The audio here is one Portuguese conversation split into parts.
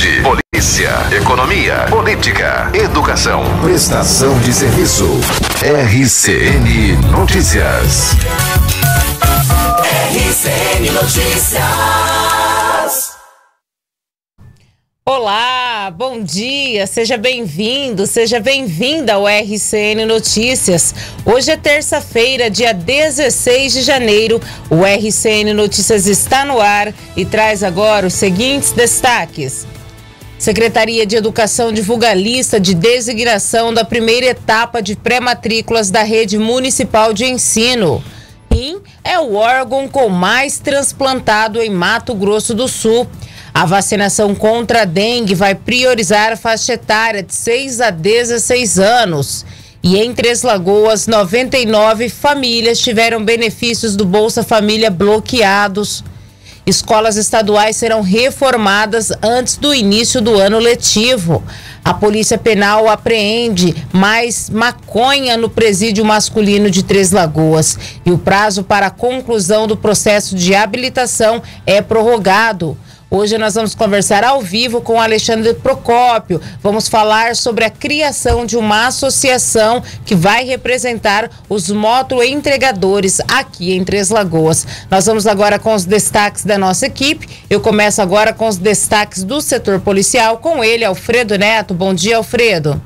saúde, polícia, economia, política, educação, prestação de serviço. RCN Notícias. RCN Notícias. Olá, bom dia, seja bem-vindo, seja bem-vinda ao RCN Notícias. Hoje é terça-feira, dia 16 de janeiro. O RCN Notícias está no ar e traz agora os seguintes destaques. Secretaria de Educação divulga a lista de designação da primeira etapa de pré-matrículas da rede municipal de ensino. RIM é o órgão com mais transplantado em Mato Grosso do Sul. A vacinação contra a dengue vai priorizar a faixa etária de 6 a 16 anos. E em Três Lagoas, 99 famílias tiveram benefícios do Bolsa Família bloqueados. Escolas estaduais serão reformadas antes do início do ano letivo. A Polícia Penal apreende mais maconha no presídio masculino de Três Lagoas. E o prazo para a conclusão do processo de habilitação é prorrogado. Hoje nós vamos conversar ao vivo com Alexandre Procópio. Vamos falar sobre a criação de uma associação que vai representar os motoentregadores aqui em Três Lagoas. Nós vamos agora com os destaques da nossa equipe. Eu começo agora com os destaques do setor policial com ele, Alfredo Neto. Bom dia, Alfredo.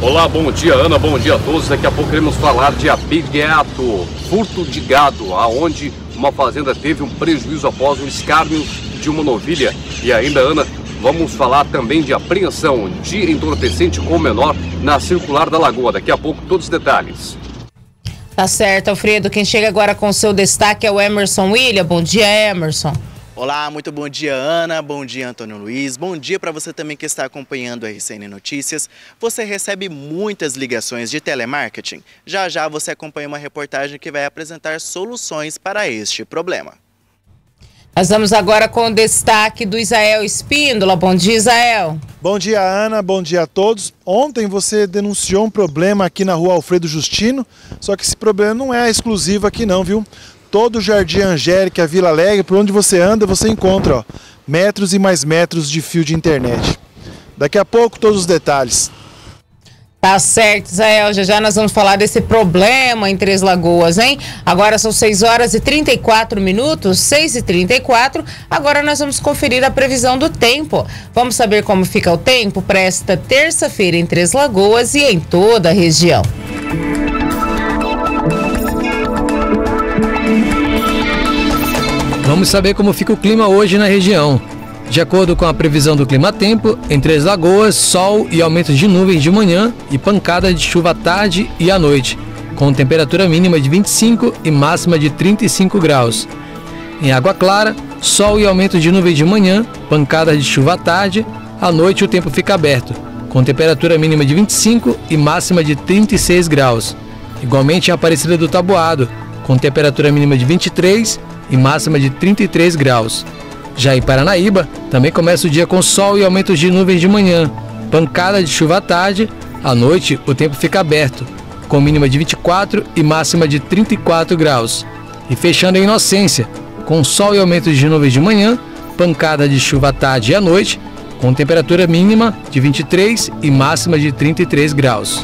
Olá, bom dia Ana, bom dia a todos. Daqui a pouco queremos falar de abelhato, furto de gado, aonde uma fazenda teve um prejuízo após o escárnio de uma novilha. E ainda, Ana, vamos falar também de apreensão de entorpecente com menor na circular da Lagoa. Daqui a pouco, todos os detalhes. Tá certo, Alfredo. Quem chega agora com seu destaque é o Emerson William. Bom dia, Emerson. Olá, muito bom dia, Ana. Bom dia, Antônio Luiz. Bom dia para você também que está acompanhando a RCN Notícias. Você recebe muitas ligações de telemarketing. Já já você acompanha uma reportagem que vai apresentar soluções para este problema. Nós vamos agora com o destaque do Isael Espíndola. Bom dia, Isael. Bom dia, Ana. Bom dia a todos. Ontem você denunciou um problema aqui na rua Alfredo Justino, só que esse problema não é exclusivo aqui não, viu? Todo o Jardim Angélica, Vila Alegre, por onde você anda, você encontra ó, metros e mais metros de fio de internet. Daqui a pouco todos os detalhes. Tá certo, Israel. Já já nós vamos falar desse problema em Três Lagoas, hein? Agora são 6 horas e 34 minutos, 6 e 34. Agora nós vamos conferir a previsão do tempo. Vamos saber como fica o tempo para esta terça-feira em Três Lagoas e em toda a região. Vamos saber como fica o clima hoje na região. De acordo com a previsão do Clima Tempo, em Três Lagoas, sol e aumento de nuvens de manhã e pancada de chuva à tarde e à noite, com temperatura mínima de 25 e máxima de 35 graus. Em Água Clara, sol e aumento de nuvens de manhã, pancada de chuva à tarde, à noite o tempo fica aberto, com temperatura mínima de 25 e máxima de 36 graus. Igualmente em Aparecida do Taboado, com temperatura mínima de 23 e máxima de 33 graus. Já em Paranaíba, também começa o dia com sol e aumentos de nuvens de manhã, pancada de chuva à tarde, à noite o tempo fica aberto, com mínima de 24 e máxima de 34 graus. E fechando em Inocência, com sol e aumentos de nuvens de manhã, pancada de chuva à tarde e à noite, com temperatura mínima de 23 e máxima de 33 graus.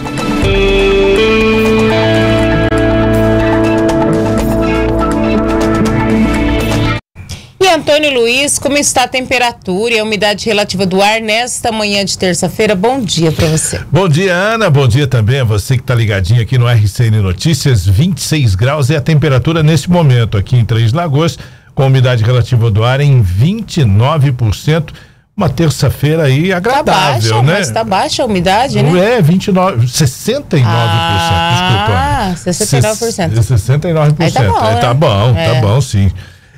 Antônio Luiz, como está a temperatura e a umidade relativa do ar nesta manhã de terça-feira? Bom dia para você. Bom dia, Ana. Bom dia também a você que está ligadinho aqui no RCN Notícias. 26 graus é a temperatura neste momento aqui em Três Lagoas, com a umidade relativa do ar em 29% uma terça-feira aí agradável, tá baixa, né? Mas tá baixa a umidade, né? É, 29, 69%, ah, desculpa. 69%. 69%. Aí tá bom, né? tá bom, É. tá bom, sim.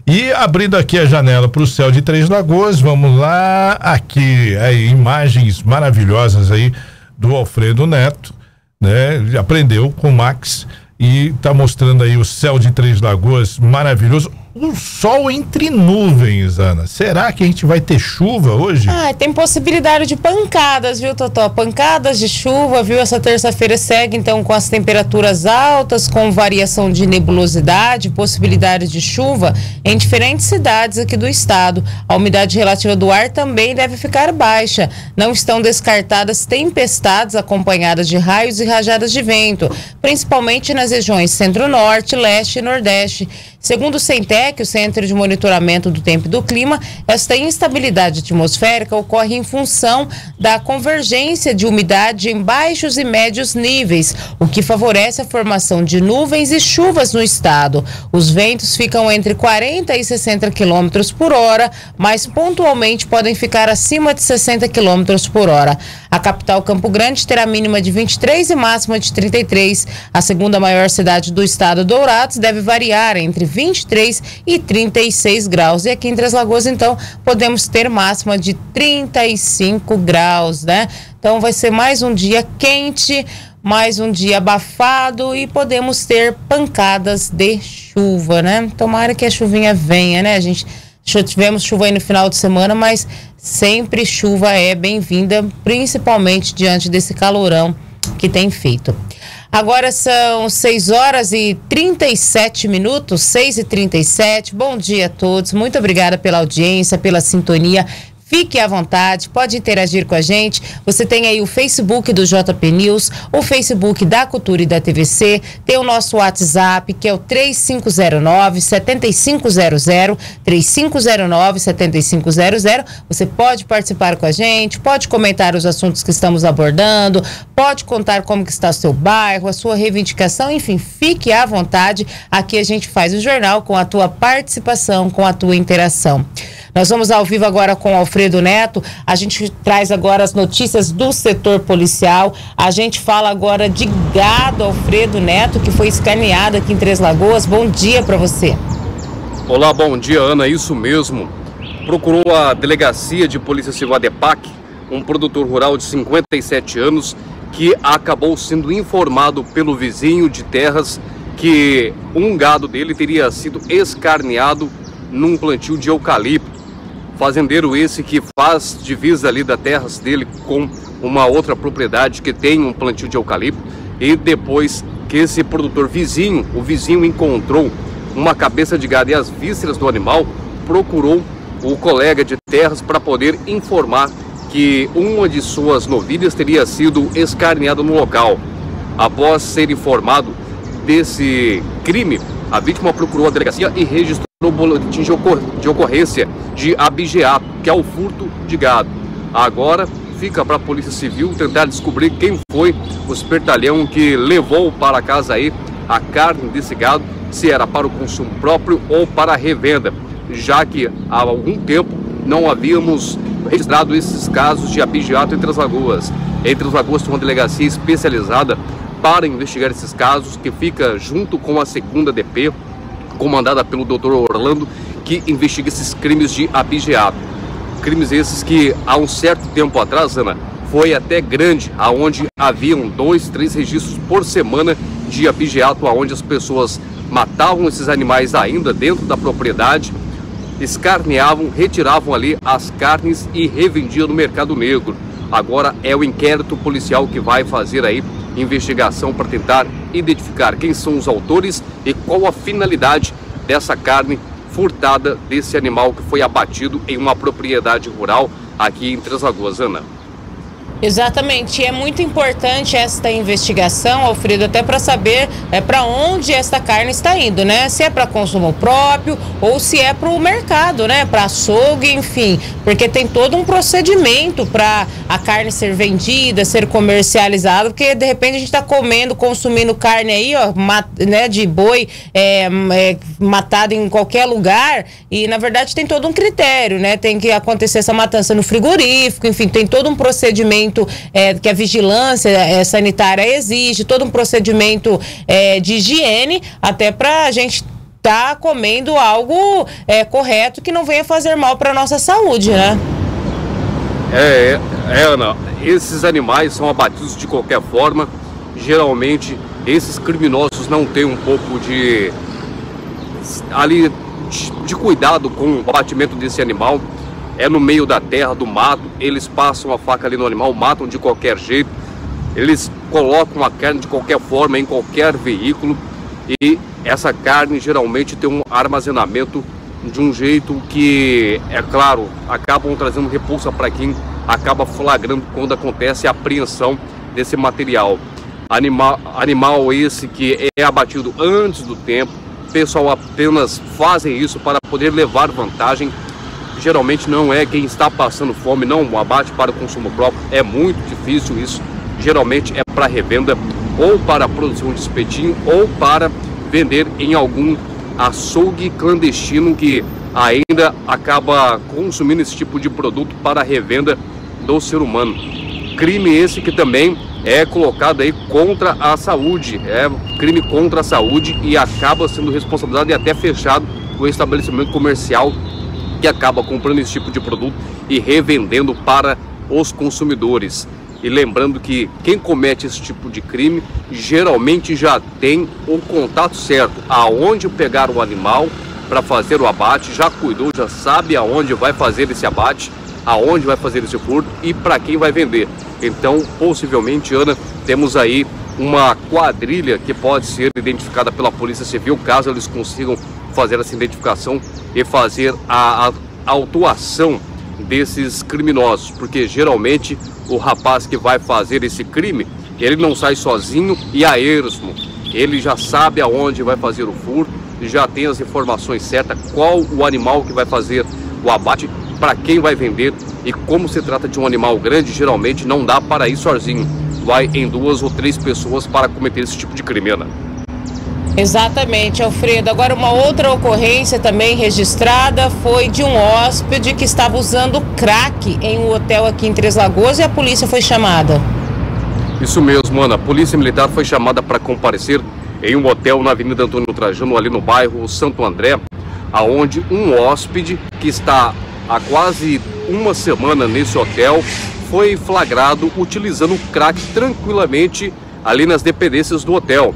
E abrindo aqui a janela para o céu de Três Lagoas, vamos lá, aqui, aí, imagens maravilhosas aí do Alfredo Neto, né? Aprendeu com o Max e tá mostrando aí o céu de Três Lagoas maravilhoso. O sol entre nuvens, Ana. Será que a gente vai ter chuva hoje? Ah, tem possibilidade de pancadas, viu, Totó? Pancadas de chuva, viu? Essa terça-feira segue, então, com as temperaturas altas, com variação de nebulosidade, possibilidade de chuva em diferentes cidades aqui do estado. A umidade relativa do ar também deve ficar baixa. Não estão descartadas tempestades acompanhadas de raios e rajadas de vento, principalmente nas regiões centro-norte, leste e nordeste. Segundo o Centec, o Centro de Monitoramento do Tempo e do Clima, esta instabilidade atmosférica ocorre em função da convergência de umidade em baixos e médios níveis, o que favorece a formação de nuvens e chuvas no estado. Os ventos ficam entre 40 e 60 km por hora, mas pontualmente podem ficar acima de 60 km por hora. A capital Campo Grande terá mínima de 23 e máxima de 33. A segunda maior cidade do estado, Dourados, deve variar entre 23 e 36 graus. E aqui em Três Lagoas, então, podemos ter máxima de 35 graus, né? Então vai ser mais um dia quente, mais um dia abafado e podemos ter pancadas de chuva, né? Tomara que a chuvinha venha, né? Gente tivemos chuva aí no final de semana, mas sempre chuva é bem-vinda, principalmente diante desse calorão que tem feito. Agora são 6 horas e 37 minutos, 6 e 37. Bom dia a todos. Muito obrigada pela audiência, pela sintonia. Fique à vontade, pode interagir com a gente. Você tem aí o Facebook do JP News, o Facebook da Cultura e da TVC, tem o nosso WhatsApp, que é o 3509 7500, 3509 7500. Você pode participar com a gente, pode comentar os assuntos que estamos abordando, pode contar como que está o seu bairro, a sua reivindicação, enfim, fique à vontade. Aqui a gente faz o jornal com a tua participação, com a tua interação. Nós vamos ao vivo agora com o Alfredo Neto. A gente traz agora as notícias do setor policial. A gente fala agora de gado, Alfredo Neto, que foi escaneado aqui em Três Lagoas. Bom dia para você. Olá, bom dia, Ana. Isso mesmo. Procurou a delegacia de Polícia Civil ADEPAC, um produtor rural de 57 anos, que acabou sendo informado pelo vizinho de terras que um gado dele teria sido escarneado num plantio de eucalipto. Fazendeiro esse que faz divisa ali da terras dele com uma outra propriedade que tem um plantio de eucalipto e depois que esse produtor vizinho, o vizinho encontrou uma cabeça de gado e as vísceras do animal, procurou o colega de terras para poder informar que uma de suas novilhas teria sido escarneada no local. Após ser informado desse crime, a vítima procurou a delegacia e registrou o boletim de, ocor de ocorrência de abigeato, que é o furto de gado. Agora fica para a Polícia Civil tentar descobrir quem foi o espertalhão que levou para casa aí a carne desse gado, se era para o consumo próprio ou para revenda, já que há algum tempo não havíamos registrado esses casos de abigeato entre as lagoas. Entre as lagoas tem uma delegacia especializada para investigar esses casos, que fica junto com a segunda DP, comandada pelo Dr. Orlando, que investiga esses crimes de abigeato. Crimes esses que há um certo tempo atrás, Ana, foi até grande, aonde haviam dois, três registros por semana de abigeato, aonde as pessoas matavam esses animais ainda dentro da propriedade, escarneavam, retiravam ali as carnes e revendiam no mercado negro. Agora é o inquérito policial que vai fazer aí investigação para tentar identificar quem são os autores e qual a finalidade dessa carne furtada desse animal que foi abatido em uma propriedade rural aqui em Três Lagoas, Ana. Exatamente, é muito importante esta investigação, Alfredo, até para saber é, para onde esta carne está indo, né? Se é para consumo próprio ou se é para o mercado, né? Para açougue, enfim, porque tem todo um procedimento para a carne ser vendida, ser comercializada, porque de repente a gente está comendo, consumindo carne aí, ó, mat, né, de boi é, é, matado em qualquer lugar e na verdade tem todo um critério, né? Tem que acontecer essa matança no frigorífico, enfim, tem todo um procedimento é, que a vigilância é, sanitária exige, todo um procedimento é, de higiene, até para a gente estar tá comendo algo é, correto que não venha fazer mal para nossa saúde, né? É, é, Ana, esses animais são abatidos de qualquer forma. Geralmente, esses criminosos não têm um pouco de ali de cuidado com o batimento desse animal. É no meio da terra, do mato, eles passam a faca ali no animal, matam de qualquer jeito, eles colocam a carne de qualquer forma, em qualquer veículo, e essa carne geralmente tem um armazenamento de um jeito que, é claro, acabam trazendo repulsa para quem acaba flagrando quando acontece a apreensão desse material. Animal, animal esse que é abatido antes do tempo, o pessoal apenas fazem isso para poder levar vantagem. Geralmente não é quem está passando fome, não abate para o consumo próprio, é muito difícil isso. Geralmente é para revenda ou para produção de espetinho ou para vender em algum açougue clandestino que ainda acaba consumindo esse tipo de produto para revenda do ser humano. Crime esse que também é colocado aí contra a saúde, é crime contra a saúde e acaba sendo responsabilizado e até fechado o estabelecimento comercial que acaba comprando esse tipo de produto e revendendo para os consumidores. E lembrando que quem comete esse tipo de crime geralmente já tem o contato certo, aonde pegar o animal para fazer o abate, já cuidou, já sabe aonde vai fazer esse abate, aonde vai fazer esse furto e para quem vai vender. Então, possivelmente, Ana, temos aí uma quadrilha que pode ser identificada pela Polícia Civil, caso eles consigam fazer essa identificação e fazer a, a, autuação desses criminosos, porque geralmente o rapaz que vai fazer esse crime, ele não sai sozinho e a esmo. Ele já sabe aonde vai fazer o furto, já tem as informações certas, qual o animal que vai fazer o abate, para quem vai vender e como se trata de um animal grande, geralmente não dá para ir sozinho. Vai em duas ou três pessoas para cometer esse tipo de crime, Ana. Exatamente, Alfredo. Agora, uma outra ocorrência também registrada foi de um hóspede que estava usando crack em um hotel aqui em Três Lagoas e a polícia foi chamada. Isso mesmo, Ana. A polícia militar foi chamada para comparecer em um hotel na Avenida Antônio Trajano, ali no bairro Santo André, aonde um hóspede que está há quase uma semana nesse hotel foi flagrado utilizando crack tranquilamente ali nas dependências do hotel.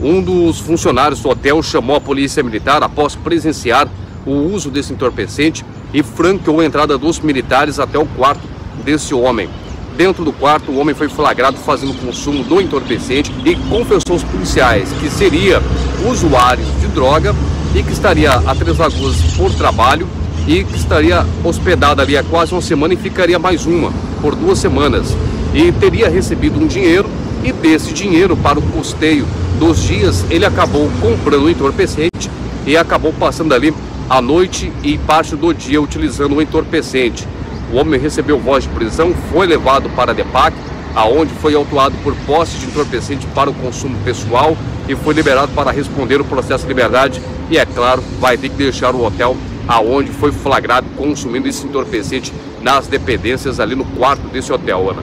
Um dos funcionários do hotel chamou a polícia militar após presenciar o uso desse entorpecente e franqueou a entrada dos militares até o quarto desse homem. Dentro do quarto, o homem foi flagrado fazendo consumo do entorpecente e confessou aos policiais que seria usuário de droga e que estaria a Três Lagoas por trabalho e estaria hospedado ali há quase uma semana e ficaria mais uma por duas semanas. E teria recebido um dinheiro e desse dinheiro para o custeio dos dias, ele acabou comprando o entorpecente e acabou passando ali a noite e parte do dia utilizando o entorpecente. O homem recebeu voz de prisão, foi levado para a DEPAC, aonde foi autuado por posse de entorpecente para o consumo pessoal e foi liberado para responder o processo de liberdade e, é claro, vai ter que deixar o hotel aonde foi flagrado consumindo esse entorpecente nas dependências ali no quarto desse hotel, Ana.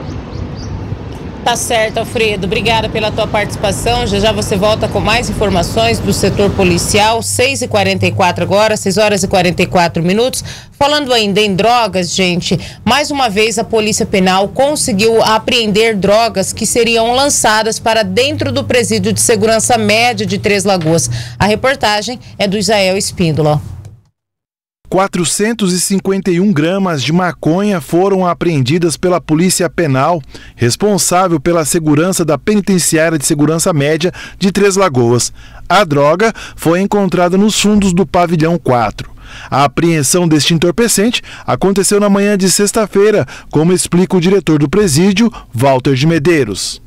Tá certo, Alfredo. Obrigada pela tua participação. Já já você volta com mais informações do setor policial. 6 e 44 agora, 6 horas e 44 minutos. Falando ainda em drogas, gente, mais uma vez a Polícia Penal conseguiu apreender drogas que seriam lançadas para dentro do presídio de segurança média de Três Lagoas. A reportagem é do Israel Espíndola. 451 gramas de maconha foram apreendidas pela Polícia Penal, responsável pela segurança da Penitenciária de Segurança Média de Três Lagoas. A droga foi encontrada nos fundos do pavilhão 4. A apreensão deste entorpecente aconteceu na manhã de sexta-feira, como explica o diretor do presídio, Walter de Medeiros.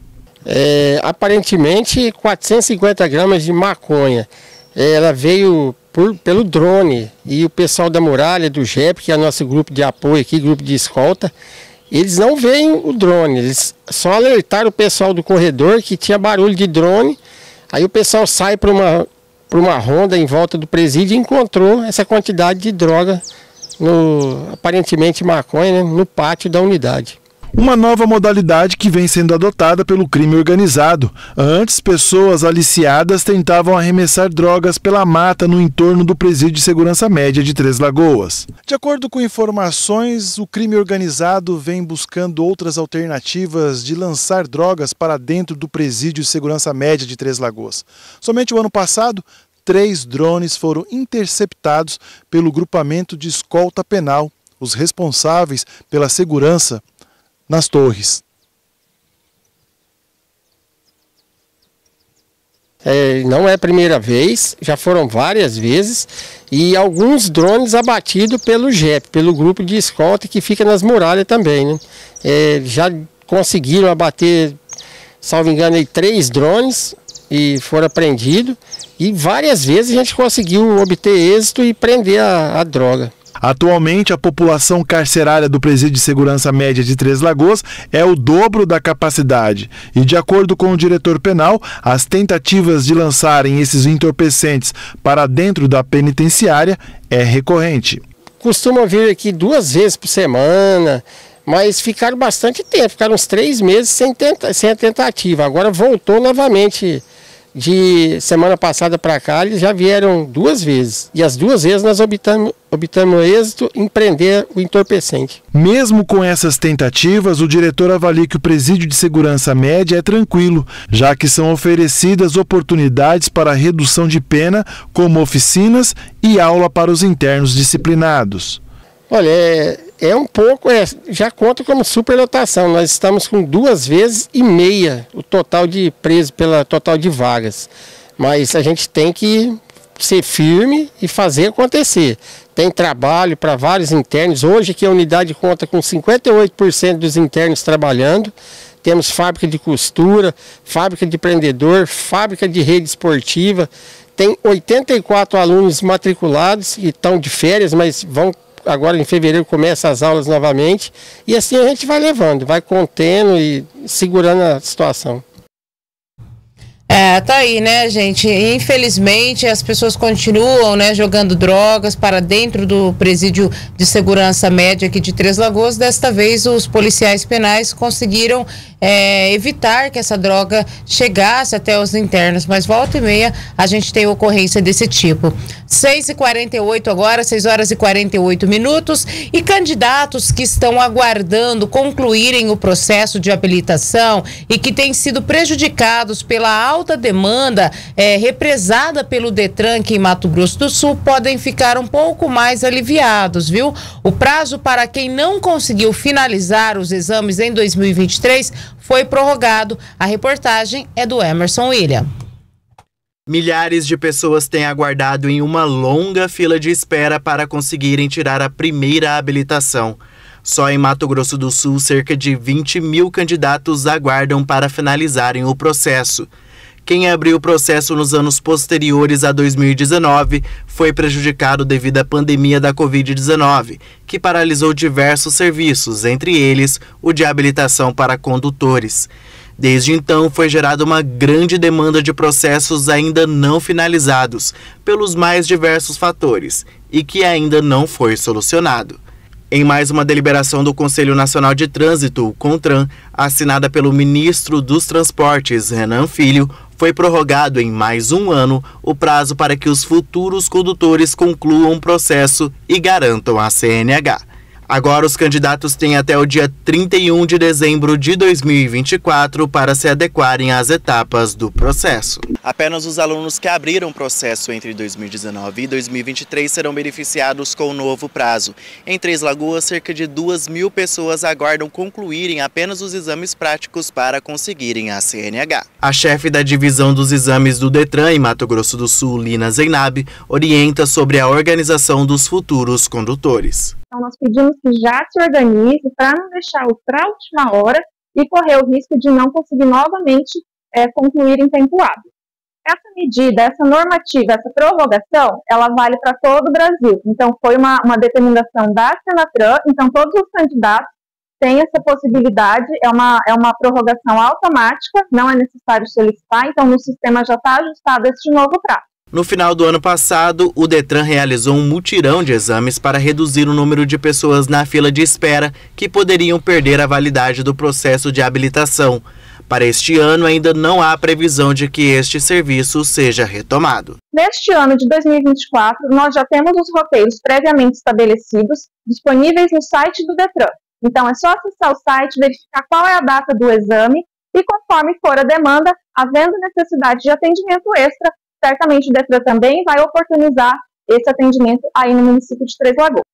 É, aparentemente, 450 gramas de maconha. Ela veio por, pelo drone. E o pessoal da Muralha, do GEP, que é nosso grupo de apoio aqui, grupo de escolta, eles não veem o drone, eles só alertaram o pessoal do corredor que tinha barulho de drone. Aí o pessoal sai para uma, uma ronda em volta do presídio e encontrou essa quantidade de droga, no, aparentemente maconha, né, no pátio da unidade uma nova modalidade que vem sendo adotada pelo crime organizado. Antes, pessoas aliciadas tentavam arremessar drogas pela mata no entorno do presídio de segurança média de Três Lagoas. De acordo com informações, o crime organizado vem buscando outras alternativas de lançar drogas para dentro do presídio de segurança média de Três Lagoas. Somente o ano passado, três drones foram interceptados pelo grupamento de escolta penal, os responsáveis pela segurança nas torres. É, não é a primeira vez, já foram várias vezes, e alguns drones abatidos pelo JEP, pelo grupo de escolta que fica nas muralhas também. Né? É, já conseguiram abater, salvo engano, aí, três drones e foram apreendidos, e várias vezes a gente conseguiu obter êxito e prender a, a droga. Atualmente, a população carcerária do Presídio de Segurança Média de Três Lagoas é o dobro da capacidade. E, de acordo com o diretor penal, as tentativas de lançarem esses entorpecentes para dentro da penitenciária é recorrente. Costumam vir aqui duas vezes por semana, mas ficaram bastante tempo, ficaram uns três meses sem, tenta, sem a tentativa. Agora voltou novamente de semana passada para cá, eles já vieram duas vezes. E as duas vezes nós obtamos, obtamos êxito em prender o entorpecente. Mesmo com essas tentativas, o diretor avalia que o presídio de segurança média é tranquilo, já que são oferecidas oportunidades para redução de pena, como oficinas e aula para os internos disciplinados. Olha, é, é um pouco, é, já conta como superlotação. Nós estamos com duas vezes e meia o total de presos pela total de vagas. Mas a gente tem que ser firme e fazer acontecer. Tem trabalho para vários internos. Hoje que a unidade conta com 58% dos internos trabalhando. Temos fábrica de costura, fábrica de prendedor, fábrica de rede esportiva. Tem 84 alunos matriculados que estão de férias, mas vão agora em fevereiro começa as aulas novamente e assim a gente vai levando, vai contendo e segurando a situação. É, tá aí, né, gente? Infelizmente, as pessoas continuam, né, jogando drogas para dentro do presídio de segurança média aqui de Três Lagoas. Desta vez, os policiais penais conseguiram é, evitar que essa droga chegasse até os internos, mas volta e meia a gente tem ocorrência desse tipo. 6 e 48 agora, 6 horas e 48 minutos, e candidatos que estão aguardando concluírem o processo de habilitação e que têm sido prejudicados pela alta demanda é, represada pelo Detran aqui em Mato Grosso do Sul podem ficar um pouco mais aliviados, viu? O prazo para quem não conseguiu finalizar os exames em 2023 foi prorrogado. A reportagem é do Emerson William. Milhares de pessoas têm aguardado em uma longa fila de espera para conseguirem tirar a primeira habilitação. Só em Mato Grosso do Sul, cerca de 20 mil candidatos aguardam para finalizarem o processo. Quem abriu o processo nos anos posteriores a 2019 foi prejudicado devido à pandemia da Covid-19, que paralisou diversos serviços, entre eles o de habilitação para condutores. Desde então, foi gerada uma grande demanda de processos ainda não finalizados, pelos mais diversos fatores, e que ainda não foi solucionado. Em mais uma deliberação do Conselho Nacional de Trânsito, o CONTRAN, assinada pelo ministro dos Transportes, Renan Filho, foi prorrogado em mais um ano o prazo para que os futuros condutores concluam o processo e garantam a CNH. Agora, os candidatos têm até o dia 31 de dezembro de 2024 para se adequarem às etapas do processo. Apenas os alunos que abriram o processo entre 2019 e 2023 serão beneficiados com o novo prazo. Em Três Lagoas, cerca de 2 mil pessoas aguardam concluírem apenas os exames práticos para conseguirem a CNH. A chefe da divisão dos exames do Detran em Mato Grosso do Sul, Lina Zeinab, orienta sobre a organização dos futuros condutores. Então, nós pedimos que já se organize para não deixar para a última hora e correr o risco de não conseguir novamente é, concluir em tempo hábil. Essa medida, essa normativa, essa prorrogação, ela vale para todo o Brasil. Então, foi uma, uma determinação da Senatran, então todos os candidatos têm essa possibilidade, é uma, é uma prorrogação automática, não é necessário solicitar, então no sistema já está ajustado este novo prazo. No final do ano passado, o Detran realizou um mutirão de exames para reduzir o número de pessoas na fila de espera que poderiam perder a validade do processo de habilitação. Para este ano, ainda não há previsão de que este serviço seja retomado. Neste ano de 2024, nós já temos os roteiros previamente estabelecidos disponíveis no site do Detran. Então, é só acessar o site, verificar qual é a data do exame e, conforme for a demanda, havendo necessidade de atendimento extra, certamente o Detran também vai oportunizar esse atendimento aí no município de Três Lagoas.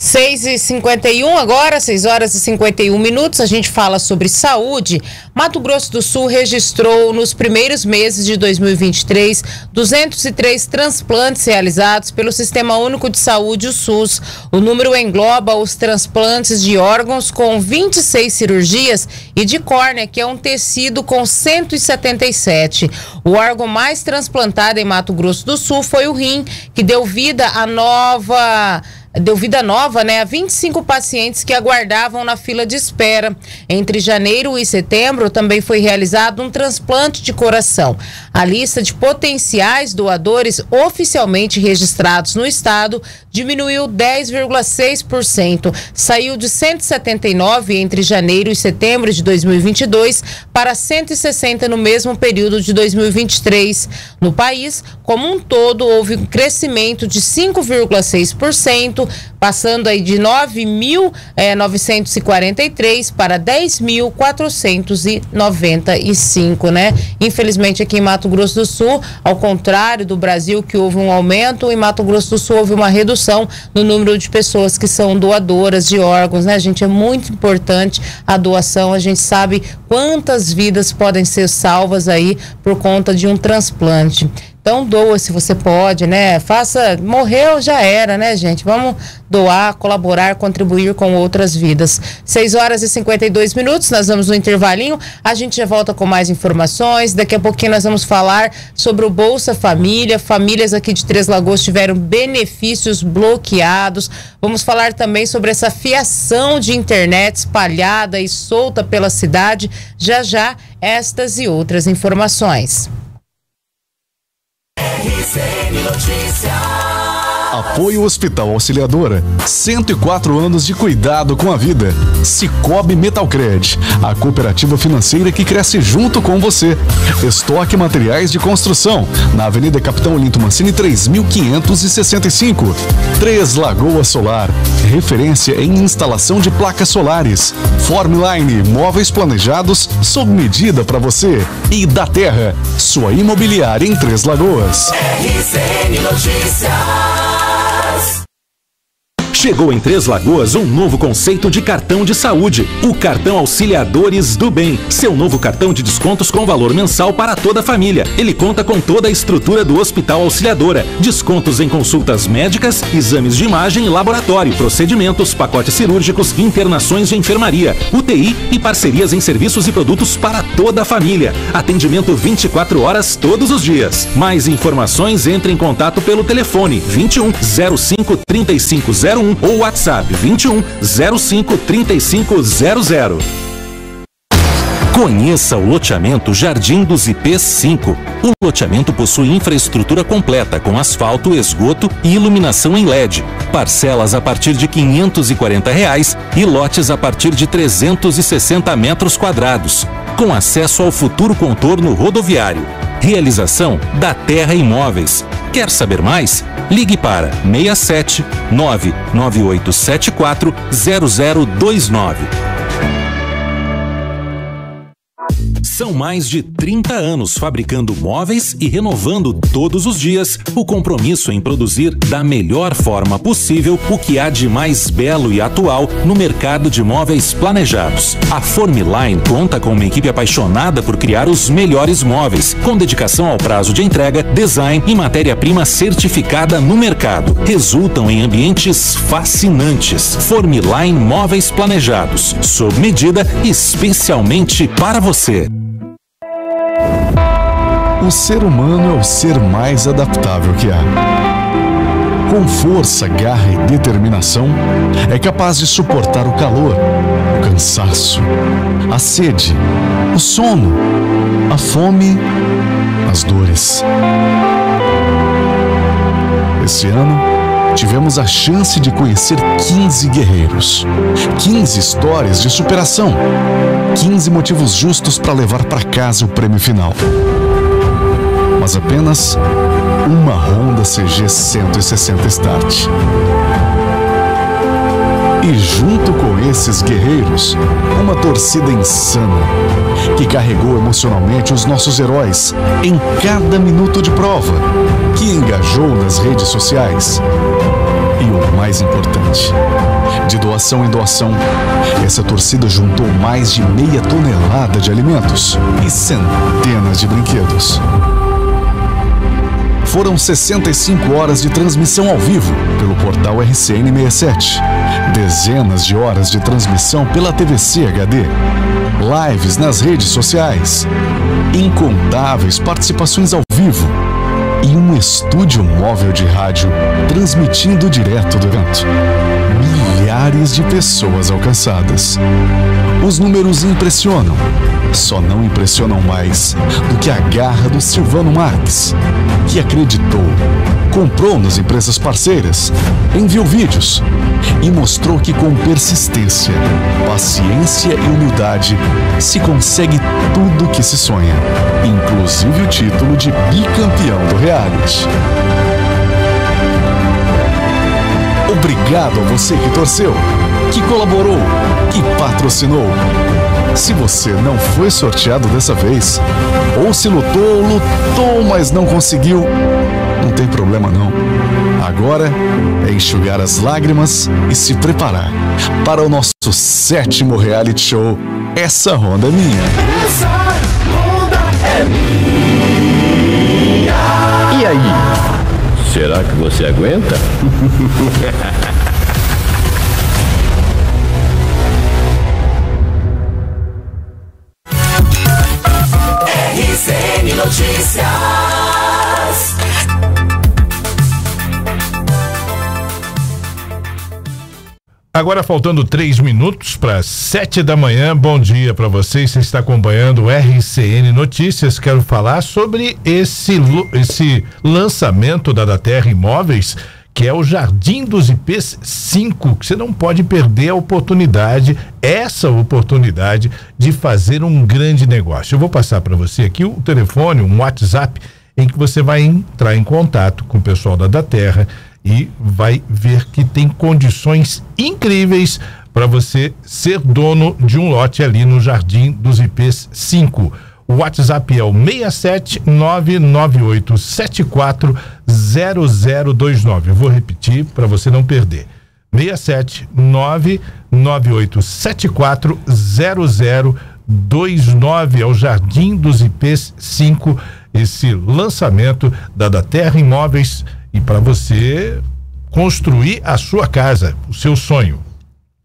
6 e 51 agora, 6 horas e 51 minutos, a gente fala sobre saúde. Mato Grosso do Sul registrou nos primeiros meses de 2023 203 transplantes realizados pelo Sistema Único de Saúde, o SUS. O número engloba os transplantes de órgãos com 26 cirurgias e de córnea, que é um tecido com 177. O órgão mais transplantado em Mato Grosso do Sul foi o rim, que deu vida à nova deu vida nova né, a 25 pacientes que aguardavam na fila de espera. Entre janeiro e setembro também foi realizado um transplante de coração. A lista de potenciais doadores oficialmente registrados no estado diminuiu 10,6%. Saiu de 179 entre janeiro e setembro de 2022 para 160 no mesmo período de 2023. No país, como um todo, houve um crescimento de 5,6%, passando aí de 9.943 para 10.495, né? Infelizmente aqui em Mato Grosso do Sul, ao contrário do Brasil que houve um aumento, em Mato Grosso do Sul houve uma redução no número de pessoas que são doadoras de órgãos, né? Gente, é muito importante a doação, a gente sabe quantas vidas podem ser salvas aí por conta de um transplante. Então doa se você pode, né? Faça, morreu já era, né, gente? Vamos doar, colaborar, contribuir com outras vidas. 6 horas e 52 minutos, nós vamos no intervalinho. A gente já volta com mais informações. Daqui a pouquinho nós vamos falar sobre o Bolsa Família. Famílias aqui de Três Lagoas tiveram benefícios bloqueados. Vamos falar também sobre essa fiação de internet espalhada e solta pela cidade. Já já, estas e outras informações. RCN Notícias. Apoio Hospital Auxiliadora. 104 anos de cuidado com a vida. Cicobi Metalcred, a cooperativa financeira que cresce junto com você. Estoque materiais de construção, na Avenida Capitão Olinto Mancini 3565. Três Lagoas Solar, referência em instalação de placas solares. Formline, móveis planejados sob medida para você. E da Terra, sua imobiliária em Três Lagoas. RCN Notícias. Chegou em Três Lagoas um novo conceito de cartão de saúde, o cartão Auxiliadores do Bem. Seu novo cartão de descontos com valor mensal para toda a família. Ele conta com toda a estrutura do Hospital Auxiliadora, descontos em consultas médicas, exames de imagem e laboratório, procedimentos, pacotes cirúrgicos, internações de enfermaria, UTI e parcerias em serviços e produtos para toda a família. Atendimento 24 horas todos os dias. Mais informações entre em contato pelo telefone 21 05 3501 ou WhatsApp 21 05 3500. Conheça o loteamento Jardim dos IPs 5. O loteamento possui infraestrutura completa com asfalto, esgoto e iluminação em LED. Parcelas a partir de 540 reais e lotes a partir de 360 metros quadrados, com acesso ao futuro contorno rodoviário. Realização da Terra Imóveis. Quer saber mais? Ligue para 67 99874 0029. São mais de 30 anos fabricando móveis e renovando todos os dias o compromisso em produzir da melhor forma possível o que há de mais belo e atual no mercado de móveis planejados. A Formline conta com uma equipe apaixonada por criar os melhores móveis, com dedicação ao prazo de entrega, design e matéria-prima certificada no mercado. Resultam em ambientes fascinantes. Formline Móveis Planejados, sob medida especialmente para você. O ser humano é o ser mais adaptável que há. Com força, garra e determinação, é capaz de suportar o calor, o cansaço, a sede, o sono, a fome, as dores. Esse ano, tivemos a chance de conhecer 15 guerreiros, 15 histórias de superação, 15 motivos justos para levar para casa o prêmio final mas apenas uma Honda CG 160 Start. E junto com esses guerreiros, uma torcida insana que carregou emocionalmente os nossos heróis em cada minuto de prova, que engajou nas redes sociais. E o mais importante, de doação em doação, essa torcida juntou mais de meia tonelada de alimentos e centenas de brinquedos. Foram 65 horas de transmissão ao vivo pelo portal RCN67, dezenas de horas de transmissão pela TVC HD, lives nas redes sociais, incontáveis participações ao vivo e um estúdio móvel de rádio transmitindo direto do evento. Milhares de pessoas alcançadas. Os números impressionam. Só não impressionam mais do que a garra do Silvano Marques, que acreditou, comprou nas empresas parceiras, enviou vídeos e mostrou que com persistência, paciência e humildade se consegue tudo que se sonha, inclusive o título de bicampeão do reality. Obrigado a você que torceu, que colaborou, que patrocinou. Se você não foi sorteado dessa vez, ou se lutou, lutou, mas não conseguiu, não tem problema não. Agora é enxugar as lágrimas e se preparar para o nosso sétimo reality show. Essa ronda é minha. Essa onda é minha. E aí? Será que você aguenta? Notícias. Agora faltando três minutos para sete da manhã. Bom dia para vocês. Você está acompanhando o RCN Notícias. Quero falar sobre esse, esse lançamento da da Terra Imóveis, que é o Jardim dos IPs 5, que você não pode perder a oportunidade, essa oportunidade de fazer um grande negócio. Eu vou passar para você aqui o telefone, um WhatsApp, em que você vai entrar em contato com o pessoal da da Terra e vai ver que tem condições incríveis para você ser dono de um lote ali no Jardim dos IPs 5. O WhatsApp é o 67998740029. Eu vou repetir para você não perder. 67998740029 é o Jardim dos IPs 5, esse lançamento da da Terra Imóveis e para você construir a sua casa, o seu sonho.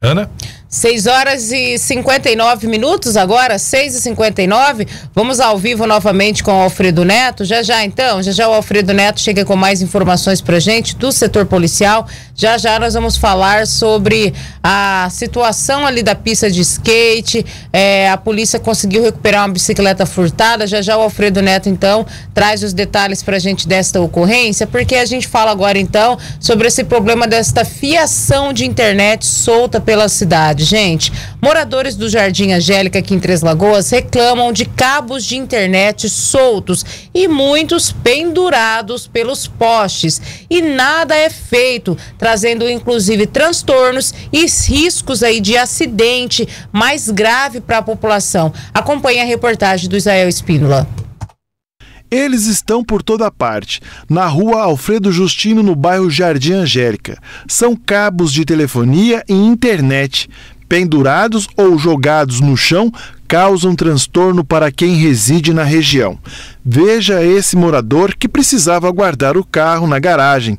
Ana? 6 horas e 59 minutos agora, 6 e 59 Vamos ao vivo novamente com o Alfredo Neto. Já já então, já já o Alfredo Neto chega com mais informações pra gente do setor policial. Já já nós vamos falar sobre a situação ali da pista de skate. É, a polícia conseguiu recuperar uma bicicleta furtada. Já já o Alfredo Neto então traz os detalhes pra gente desta ocorrência, porque a gente fala agora então sobre esse problema desta fiação de internet solta pela cidade gente. Moradores do Jardim Angélica aqui em Três Lagoas reclamam de cabos de internet soltos e muitos pendurados pelos postes. E nada é feito, trazendo inclusive transtornos e riscos aí de acidente mais grave para a população. Acompanhe a reportagem do Israel Espínola. Eles estão por toda parte. Na rua Alfredo Justino, no bairro Jardim Angélica. São cabos de telefonia e internet pendurados ou jogados no chão causam transtorno para quem reside na região. Veja esse morador que precisava guardar o carro na garagem.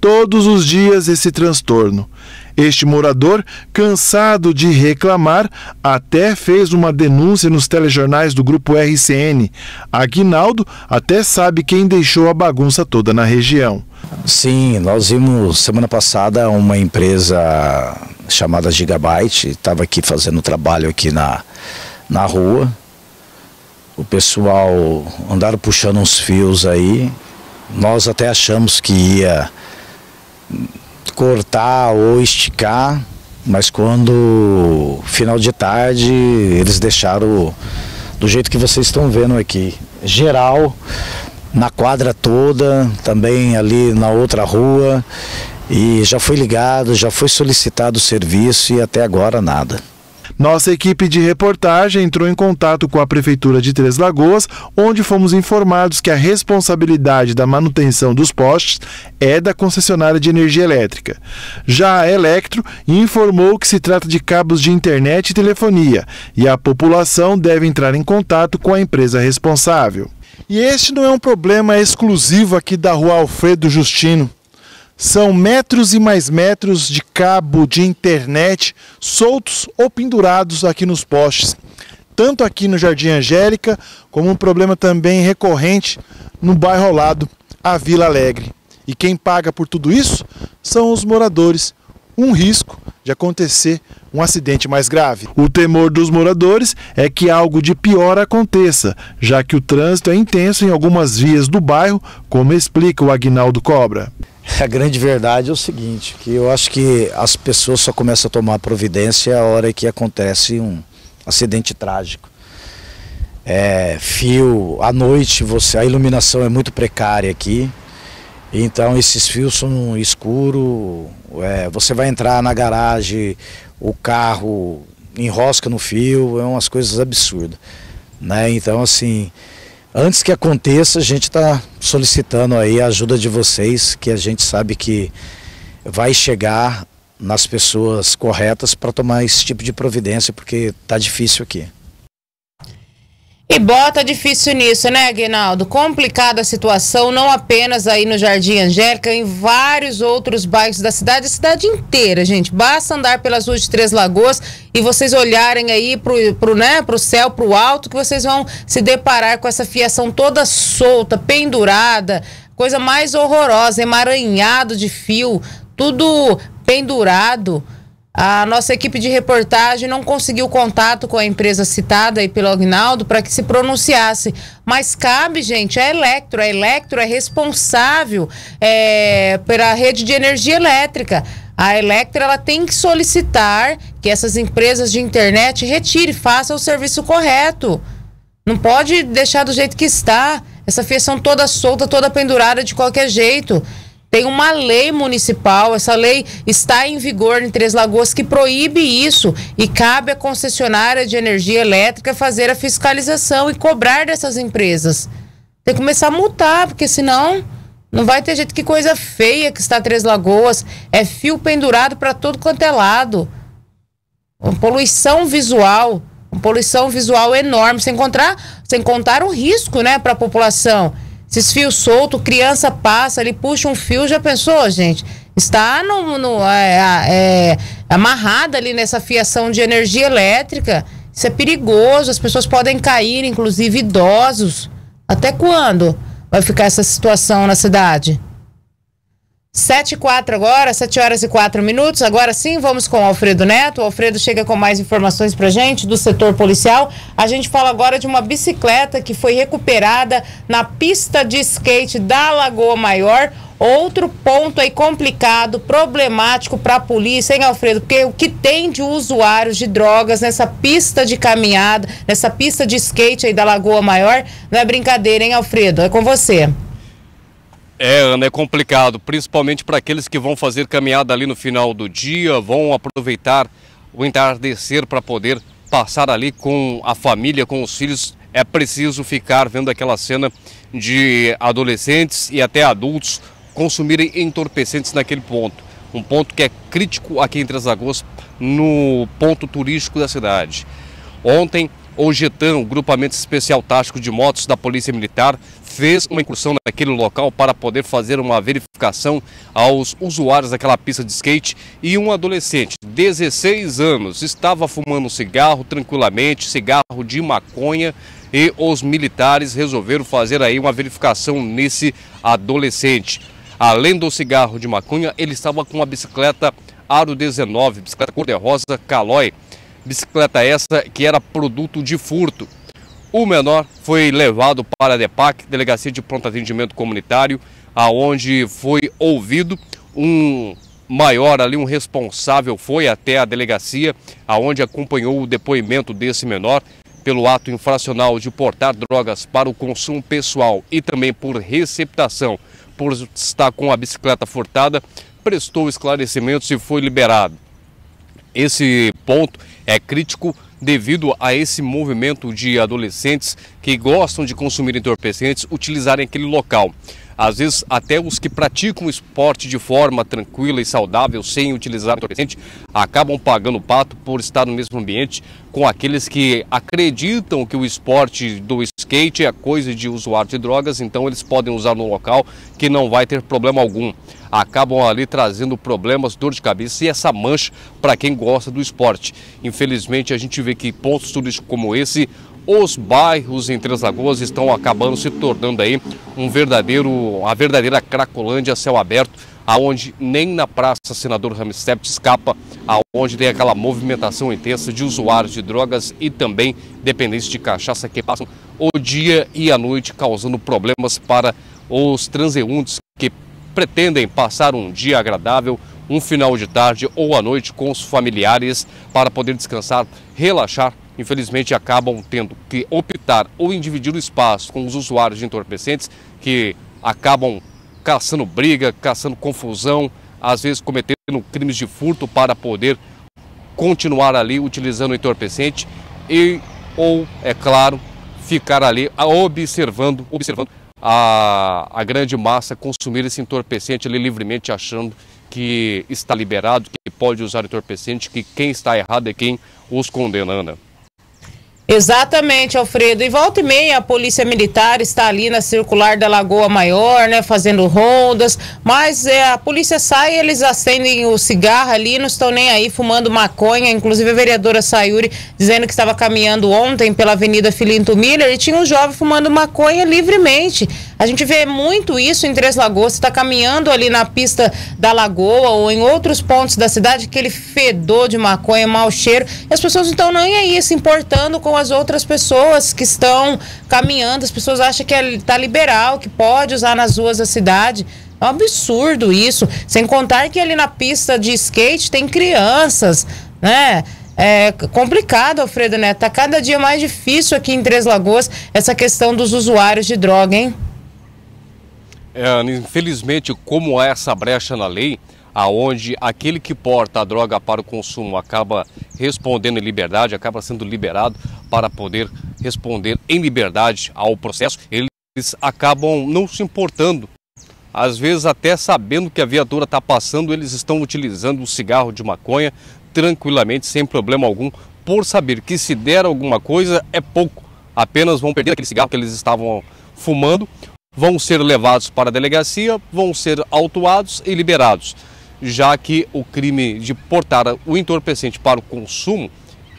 Todos os dias esse transtorno. Este morador, cansado de reclamar, até fez uma denúncia nos telejornais do grupo RCN. Aguinaldo até sabe quem deixou a bagunça toda na região. Sim, nós vimos semana passada uma empresa chamada Gigabyte, estava aqui fazendo trabalho aqui na, na rua. O pessoal andaram puxando uns fios aí. Nós até achamos que ia cortar ou esticar, mas quando final de tarde eles deixaram do jeito que vocês estão vendo aqui. Geral, na quadra toda, também ali na outra rua. E já foi ligado, já foi solicitado o serviço e até agora nada. Nossa equipe de reportagem entrou em contato com a Prefeitura de Três Lagoas, onde fomos informados que a responsabilidade da manutenção dos postes é da concessionária de energia elétrica. Já a Electro informou que se trata de cabos de internet e telefonia e a população deve entrar em contato com a empresa responsável. E este não é um problema exclusivo aqui da rua Alfredo Justino. São metros e mais metros de cabo de internet soltos ou pendurados aqui nos postes. Tanto aqui no Jardim Angélica, como um problema também recorrente no bairro ao lado, a Vila Alegre. E quem paga por tudo isso são os moradores. Um risco de acontecer um acidente mais grave. O temor dos moradores é que algo de pior aconteça, já que o trânsito é intenso em algumas vias do bairro, como explica o Agnaldo Cobra. A grande verdade é o seguinte, que eu acho que as pessoas só começam a tomar providência a hora que acontece um acidente trágico. É, fio, à noite você, a iluminação é muito precária aqui, então esses fios são escuros, é, você vai entrar na garagem, o carro enrosca no fio, é umas coisas absurdas. Né? Então assim, Antes que aconteça, a gente está solicitando aí a ajuda de vocês, que a gente sabe que vai chegar nas pessoas corretas para tomar esse tipo de providência, porque está difícil aqui. E bota difícil nisso, né, Aguinaldo? Complicada a situação, não apenas aí no Jardim Angélica, em vários outros bairros da cidade, a cidade inteira, gente. Basta andar pelas ruas de Três Lagoas e vocês olharem aí pro, pro, né, pro céu, pro alto, que vocês vão se deparar com essa fiação toda solta, pendurada, coisa mais horrorosa, emaranhado de fio, tudo pendurado. A nossa equipe de reportagem não conseguiu contato com a empresa citada aí pelo Agnaldo para que se pronunciasse. Mas cabe, gente, a Electro. A Electro é responsável é, pela rede de energia elétrica. A Electro ela tem que solicitar que essas empresas de internet retire, façam o serviço correto. Não pode deixar do jeito que está. Essa fiação toda solta, toda pendurada de qualquer jeito. Tem uma lei municipal, essa lei está em vigor em Três Lagoas que proíbe isso e cabe à concessionária de energia elétrica fazer a fiscalização e cobrar dessas empresas. Tem que começar a multar, porque senão não vai ter jeito. Que coisa feia que está Três Lagoas. É fio pendurado para todo quanto é lado. Uma poluição visual, uma poluição visual enorme, sem encontrar, sem contar o risco, né, para a população. Esses fios soltos, criança passa ali, puxa um fio, já pensou, gente? Está no, no é, é, amarrada ali nessa fiação de energia elétrica. Isso é perigoso, as pessoas podem cair, inclusive idosos. Até quando vai ficar essa situação na cidade? 7 e 4 agora, 7 horas e 4 minutos. Agora sim, vamos com o Alfredo Neto. O Alfredo chega com mais informações pra gente do setor policial. A gente fala agora de uma bicicleta que foi recuperada na pista de skate da Lagoa Maior. Outro ponto aí complicado, problemático para a polícia, hein, Alfredo? Porque o que tem de usuários de drogas nessa pista de caminhada, nessa pista de skate aí da Lagoa Maior, não é brincadeira, hein, Alfredo? É com você. É, Ana, é complicado, principalmente para aqueles que vão fazer caminhada ali no final do dia, vão aproveitar o entardecer para poder passar ali com a família, com os filhos. É preciso ficar vendo aquela cena de adolescentes e até adultos consumirem entorpecentes naquele ponto. Um ponto que é crítico aqui em Três Lagoas, no ponto turístico da cidade. Ontem, o GETAN, o Grupamento Especial Tático de Motos da Polícia Militar, fez uma incursão naquele local para poder fazer uma verificação aos usuários daquela pista de skate e um adolescente, 16 anos, estava fumando cigarro tranquilamente, cigarro de maconha e os militares resolveram fazer aí uma verificação nesse adolescente. Além do cigarro de maconha, ele estava com uma bicicleta Aro 19, bicicleta cor-de-rosa Caloi. Bicicleta essa que era produto de furto. O menor foi levado para a DEPAC, Delegacia de Pronto Atendimento Comunitário, aonde foi ouvido um maior ali, um responsável foi até a delegacia, aonde acompanhou o depoimento desse menor pelo ato infracional de portar drogas para o consumo pessoal e também por receptação, por estar com a bicicleta furtada, prestou esclarecimentos e foi liberado. Esse ponto é crítico devido a esse movimento de adolescentes que gostam de consumir entorpecentes utilizarem aquele local. Às vezes, até os que praticam o esporte de forma tranquila e saudável, sem utilizar entorpecente, acabam pagando pato por estar no mesmo ambiente com aqueles que acreditam que o esporte do skate é coisa de usuário de drogas, então eles podem usar no local que não vai ter problema algum. Acabam ali trazendo problemas, dor de cabeça e essa mancha para quem gosta do esporte. Infelizmente, a gente vê que pontos turísticos como esse os bairros em Três Lagoas estão acabando se tornando aí um verdadeiro, a verdadeira Cracolândia a céu aberto, aonde nem na Praça Senador Ramstep escapa, aonde tem aquela movimentação intensa de usuários de drogas e também dependentes de cachaça que passam o dia e a noite causando problemas para os transeuntes que pretendem passar um dia agradável, um final de tarde ou à noite com os familiares para poder descansar, relaxar. Infelizmente acabam tendo que optar ou em dividir o espaço com os usuários de entorpecentes que acabam caçando briga, caçando confusão, às vezes cometendo crimes de furto para poder continuar ali utilizando o entorpecente e ou, é claro, ficar ali observando, observando a, a grande massa consumir esse entorpecente ali livremente achando que está liberado, que pode usar entorpecente, que quem está errado é quem os condena. Exatamente, Alfredo. E volta e meia a polícia militar está ali na circular da Lagoa Maior, né, fazendo rondas, mas é, a polícia sai, eles acendem o cigarro ali, não estão nem aí fumando maconha. Inclusive a vereadora Sayuri dizendo que estava caminhando ontem pela Avenida Filinto Miller e tinha um jovem fumando maconha livremente. A gente vê muito isso em Três Lagoas, está caminhando ali na pista da Lagoa ou em outros pontos da cidade, aquele fedor de maconha, mau cheiro, e as pessoas não estão nem aí se importando com as outras pessoas que estão caminhando. As pessoas acham que está é, liberal, que pode usar nas ruas da cidade. É um absurdo isso. Sem contar que ali na pista de skate tem crianças, né? É complicado, Alfredo Neto. Tá cada dia mais difícil aqui em Três Lagoas essa questão dos usuários de droga, hein? É, infelizmente, como é essa brecha na lei, aonde aquele que porta a droga para o consumo acaba respondendo em liberdade, acaba sendo liberado para poder responder em liberdade ao processo, eles acabam não se importando. Às vezes, até sabendo que a viatura está passando, eles estão utilizando o cigarro de maconha tranquilamente, sem problema algum, por saber que se der alguma coisa é pouco, apenas vão perder aquele cigarro que eles estavam fumando vão ser levados para a delegacia, vão ser autuados e liberados, já que o crime de portar o entorpecente para o consumo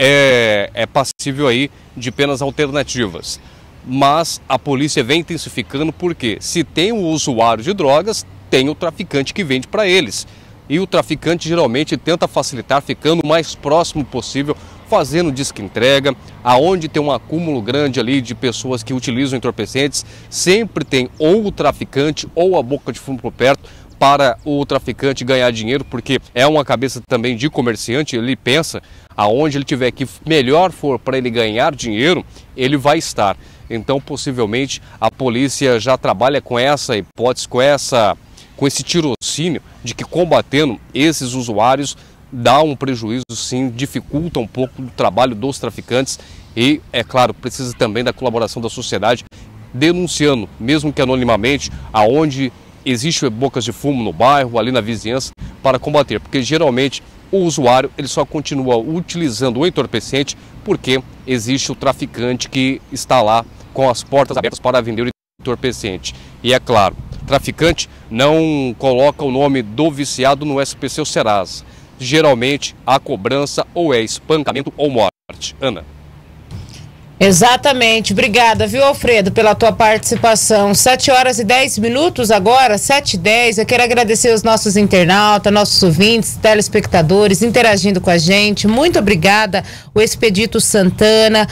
é, é passível aí de penas alternativas. Mas a polícia vem intensificando porque se tem o usuário de drogas, tem o traficante que vende para eles. E o traficante geralmente tenta facilitar ficando o mais próximo possível fazendo disque entrega, aonde tem um acúmulo grande ali de pessoas que utilizam entorpecentes, sempre tem ou o traficante ou a boca de fumo por perto para o traficante ganhar dinheiro, porque é uma cabeça também de comerciante, ele pensa aonde ele tiver que melhor for para ele ganhar dinheiro, ele vai estar. Então, possivelmente, a polícia já trabalha com essa hipótese, com essa com esse tirocínio de que combatendo esses usuários dá um prejuízo, sim, dificulta um pouco o trabalho dos traficantes e, é claro, precisa também da colaboração da sociedade, denunciando, mesmo que anonimamente, aonde existe bocas de fumo no bairro, ali na vizinhança, para combater, porque geralmente o usuário ele só continua utilizando o entorpecente porque existe o traficante que está lá com as portas abertas para vender o entorpecente. E é claro, traficante não coloca o nome do viciado no SPC ou Serasa geralmente a cobrança ou é espancamento ou morte. Ana. Exatamente. Obrigada, viu, Alfredo, pela tua participação. 7 horas e 10 minutos agora, 7 e 10. Eu quero agradecer os nossos internautas, nossos ouvintes, telespectadores interagindo com a gente. Muito obrigada, o Expedito Santana,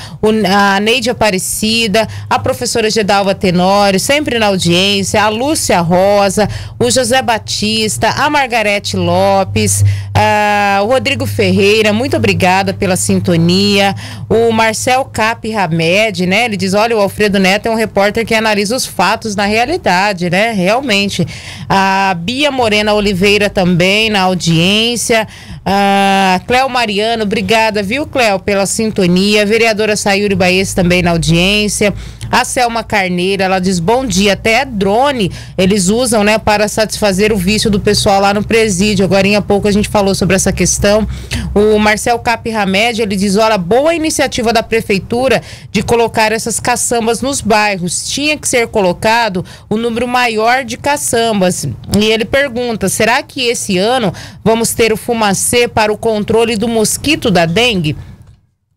a Neide Aparecida, a professora Gedalva Tenório, sempre na audiência, a Lúcia Rosa, o José Batista, a Margarete Lopes, a, o Rodrigo Ferreira, muito obrigada pela sintonia, o Marcel Cap Hamed, né? Ele diz: olha, o Alfredo Neto é um repórter que analisa os fatos na realidade, né? Realmente. A Bia Morena Oliveira também na audiência. Ah, Cléo Mariano, obrigada, viu, Cléo, pela sintonia. A vereadora Sayuri Baez também na audiência. A Selma Carneira, ela diz bom dia, até drone eles usam, né, para satisfazer o vício do pessoal lá no presídio. Agora em pouco a gente falou sobre essa questão. O Marcel Cap Hamed, ele diz, olha, boa iniciativa da prefeitura de colocar essas caçambas nos bairros. Tinha que ser colocado o um número maior de caçambas. E ele pergunta, será que esse ano vamos ter o fumacê para o controle do mosquito da dengue?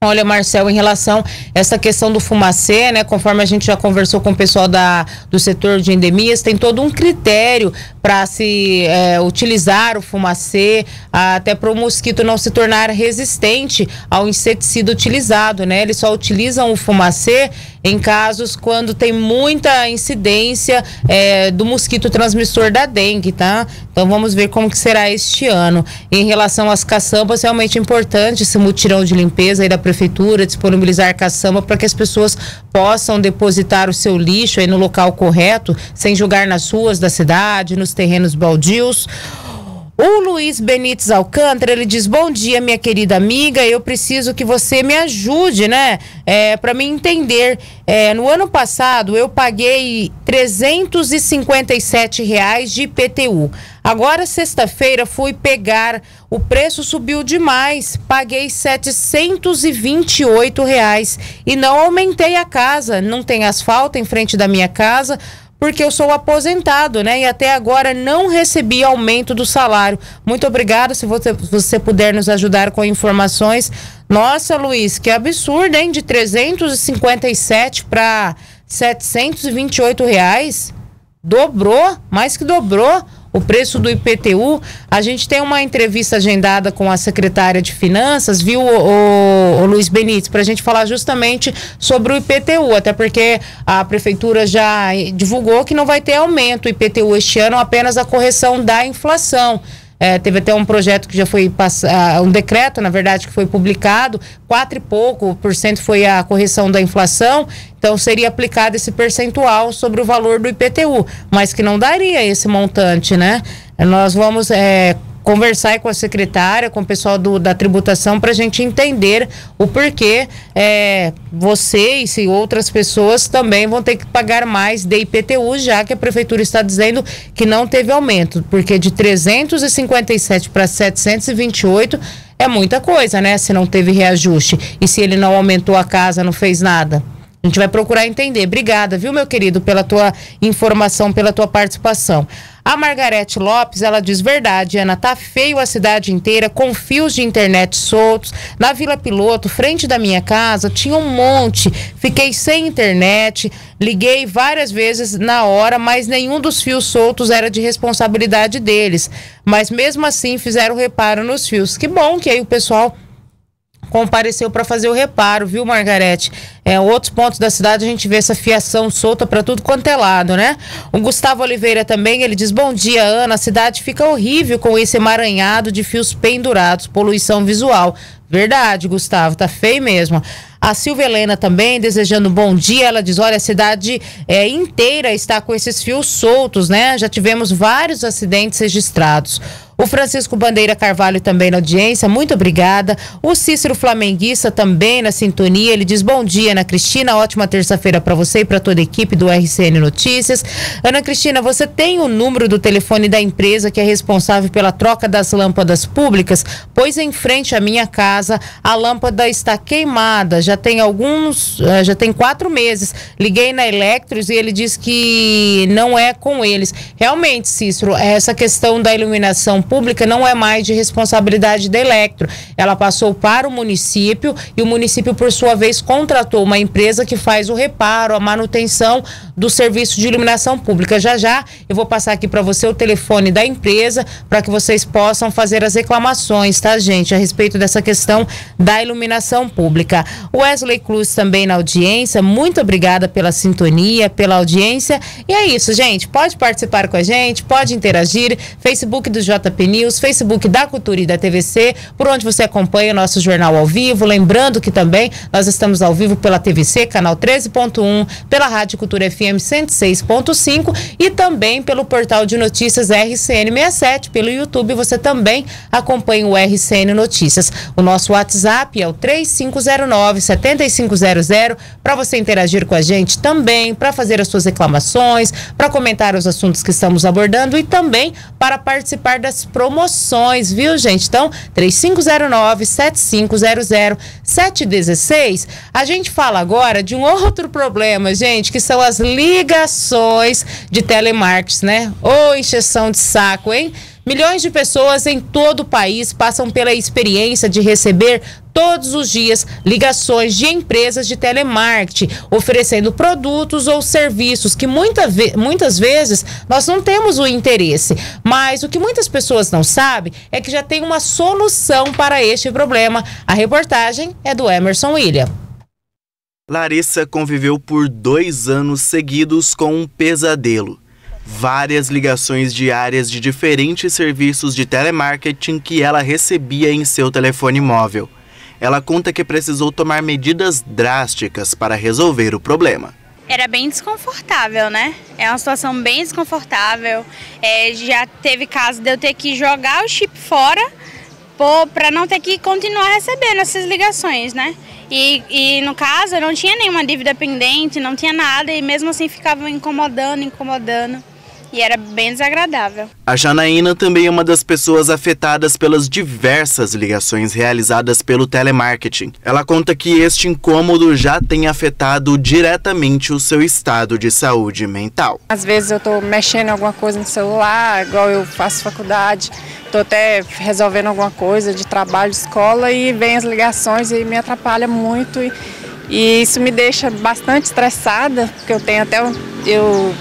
Olha, Marcel, em relação a essa questão do fumacê, né? Conforme a gente já conversou com o pessoal da, do setor de endemias, tem todo um critério para se é, utilizar o fumacê, até para o mosquito não se tornar resistente ao inseticida utilizado, né? Eles só utilizam o fumacê em casos quando tem muita incidência é, do mosquito transmissor da dengue, tá? Então vamos ver como que será este ano. Em relação às caçambas, realmente importante esse mutirão de limpeza aí da prefeitura, disponibilizar caçamba para que as pessoas possam depositar o seu lixo aí no local correto, sem jogar nas ruas da cidade, nos terrenos baldios. O Luiz Benites Alcântara, ele diz: Bom dia, minha querida amiga. Eu preciso que você me ajude, né? É, para me entender. É, no ano passado, eu paguei 357 reais de IPTU. Agora, sexta-feira, fui pegar. O preço subiu demais. Paguei 728 reais. E não aumentei a casa. Não tem asfalto em frente da minha casa porque eu sou aposentado, né? E até agora não recebi aumento do salário. Muito obrigada. Se você, você puder nos ajudar com informações. Nossa, Luiz, que absurdo, hein? De 357 para 728 reais. Dobrou, mais que dobrou o preço do IPTU. A gente tem uma entrevista agendada com a secretária de Finanças, viu, o, o, o Luiz Benítez, para a gente falar justamente sobre o IPTU, até porque a prefeitura já divulgou que não vai ter aumento o IPTU este ano, apenas a correção da inflação. É, teve até um projeto que já foi passado, um decreto, na verdade, que foi publicado, quatro e pouco por cento foi a correção da inflação, então seria aplicado esse percentual sobre o valor do IPTU, mas que não daria esse montante, né? Nós vamos é, conversar com a secretária, com o pessoal do, da tributação, para a gente entender o porquê é, vocês e outras pessoas também vão ter que pagar mais de IPTU, já que a prefeitura está dizendo que não teve aumento, porque de 357 para 728 é muita coisa, né? Se não teve reajuste. E se ele não aumentou a casa, não fez nada. A gente vai procurar entender. Obrigada, viu, meu querido, pela tua informação, pela tua participação. A Margarete Lopes, ela diz verdade, Ana, tá feio a cidade inteira, com fios de internet soltos. Na Vila Piloto, frente da minha casa, tinha um monte. Fiquei sem internet, liguei várias vezes na hora, mas nenhum dos fios soltos era de responsabilidade deles. Mas mesmo assim fizeram reparo nos fios. Que bom que aí o pessoal compareceu para fazer o reparo, viu, Margarete? É, outros pontos da cidade a gente vê essa fiação solta para tudo quanto é lado, né? O Gustavo Oliveira também, ele diz: Bom dia, Ana. A cidade fica horrível com esse emaranhado de fios pendurados, poluição visual. Verdade, Gustavo, tá feio mesmo. A Silvia Helena também, desejando bom dia. Ela diz: olha, a cidade é, inteira está com esses fios soltos, né? Já tivemos vários acidentes registrados. O Francisco Bandeira Carvalho também na audiência, muito obrigada. O Cícero Flamenguista também na sintonia. Ele diz: Bom dia, Ana Cristina. Ótima terça-feira para você e para toda a equipe do RCN Notícias. Ana Cristina, você tem o número do telefone da empresa que é responsável pela troca das lâmpadas públicas? Pois em frente à minha casa, a lâmpada está queimada. Já tem alguns, eh, já tem quatro meses. Liguei na Electros e ele diz que não é com eles. Realmente, Cícero, essa questão da iluminação pública não é mais de responsabilidade da Electro. Ela passou para o município e o município, por sua vez, contratou uma empresa que faz o reparo, a manutenção do serviço de iluminação pública. Já já eu vou passar aqui para você o telefone da empresa para que vocês possam fazer as reclamações, tá, gente, a respeito dessa questão da iluminação pública. Wesley Cruz também na audiência, muito obrigada pela sintonia, pela audiência. E é isso, gente. Pode participar com a gente, pode interagir. Facebook do JP JP News, Facebook da Cultura e da TVC, por onde você acompanha o nosso jornal ao vivo. Lembrando que também nós estamos ao vivo pela TVC, canal 13.1, pela Rádio Cultura FM 106.5 e também pelo portal de notícias RCN 67. Pelo YouTube você também acompanha o RCN Notícias. O nosso WhatsApp é o 3509 7500 para você interagir com a gente também, para fazer as suas reclamações, para comentar os assuntos que estamos abordando e também para participar das promoções, viu, gente? Então, 3509 7500 716. A gente fala agora de um outro problema, gente, que são as ligações de telemarketing, né? Ô, encheção de saco, hein? Milhões de pessoas em todo o país passam pela experiência de receber todos os dias ligações de empresas de telemarketing oferecendo produtos ou serviços que muita ve muitas vezes nós não temos o interesse. Mas o que muitas pessoas não sabem é que já tem uma solução para este problema. A reportagem é do Emerson William. Larissa conviveu por dois anos seguidos com um pesadelo várias ligações diárias de diferentes serviços de telemarketing que ela recebia em seu telefone móvel. Ela conta que precisou tomar medidas drásticas para resolver o problema. Era bem desconfortável, né? É uma situação bem desconfortável. É, já teve caso de eu ter que jogar o chip fora para não ter que continuar recebendo essas ligações, né? E, e, no caso eu não tinha nenhuma dívida pendente, não tinha nada, e mesmo assim ficava incomodando, incomodando e era bem desagradável. A Janaína também é uma das pessoas afetadas pelas diversas ligações realizadas pelo telemarketing. Ela conta que este incômodo já tem afetado diretamente o seu estado de saúde mental. Às vezes eu estou mexendo em alguma coisa no celular, igual eu faço faculdade, estou até resolvendo alguma coisa de trabalho, de escola e vem as ligações e me atrapalha muito. E, e isso me deixa bastante estressada, porque eu tenho até eu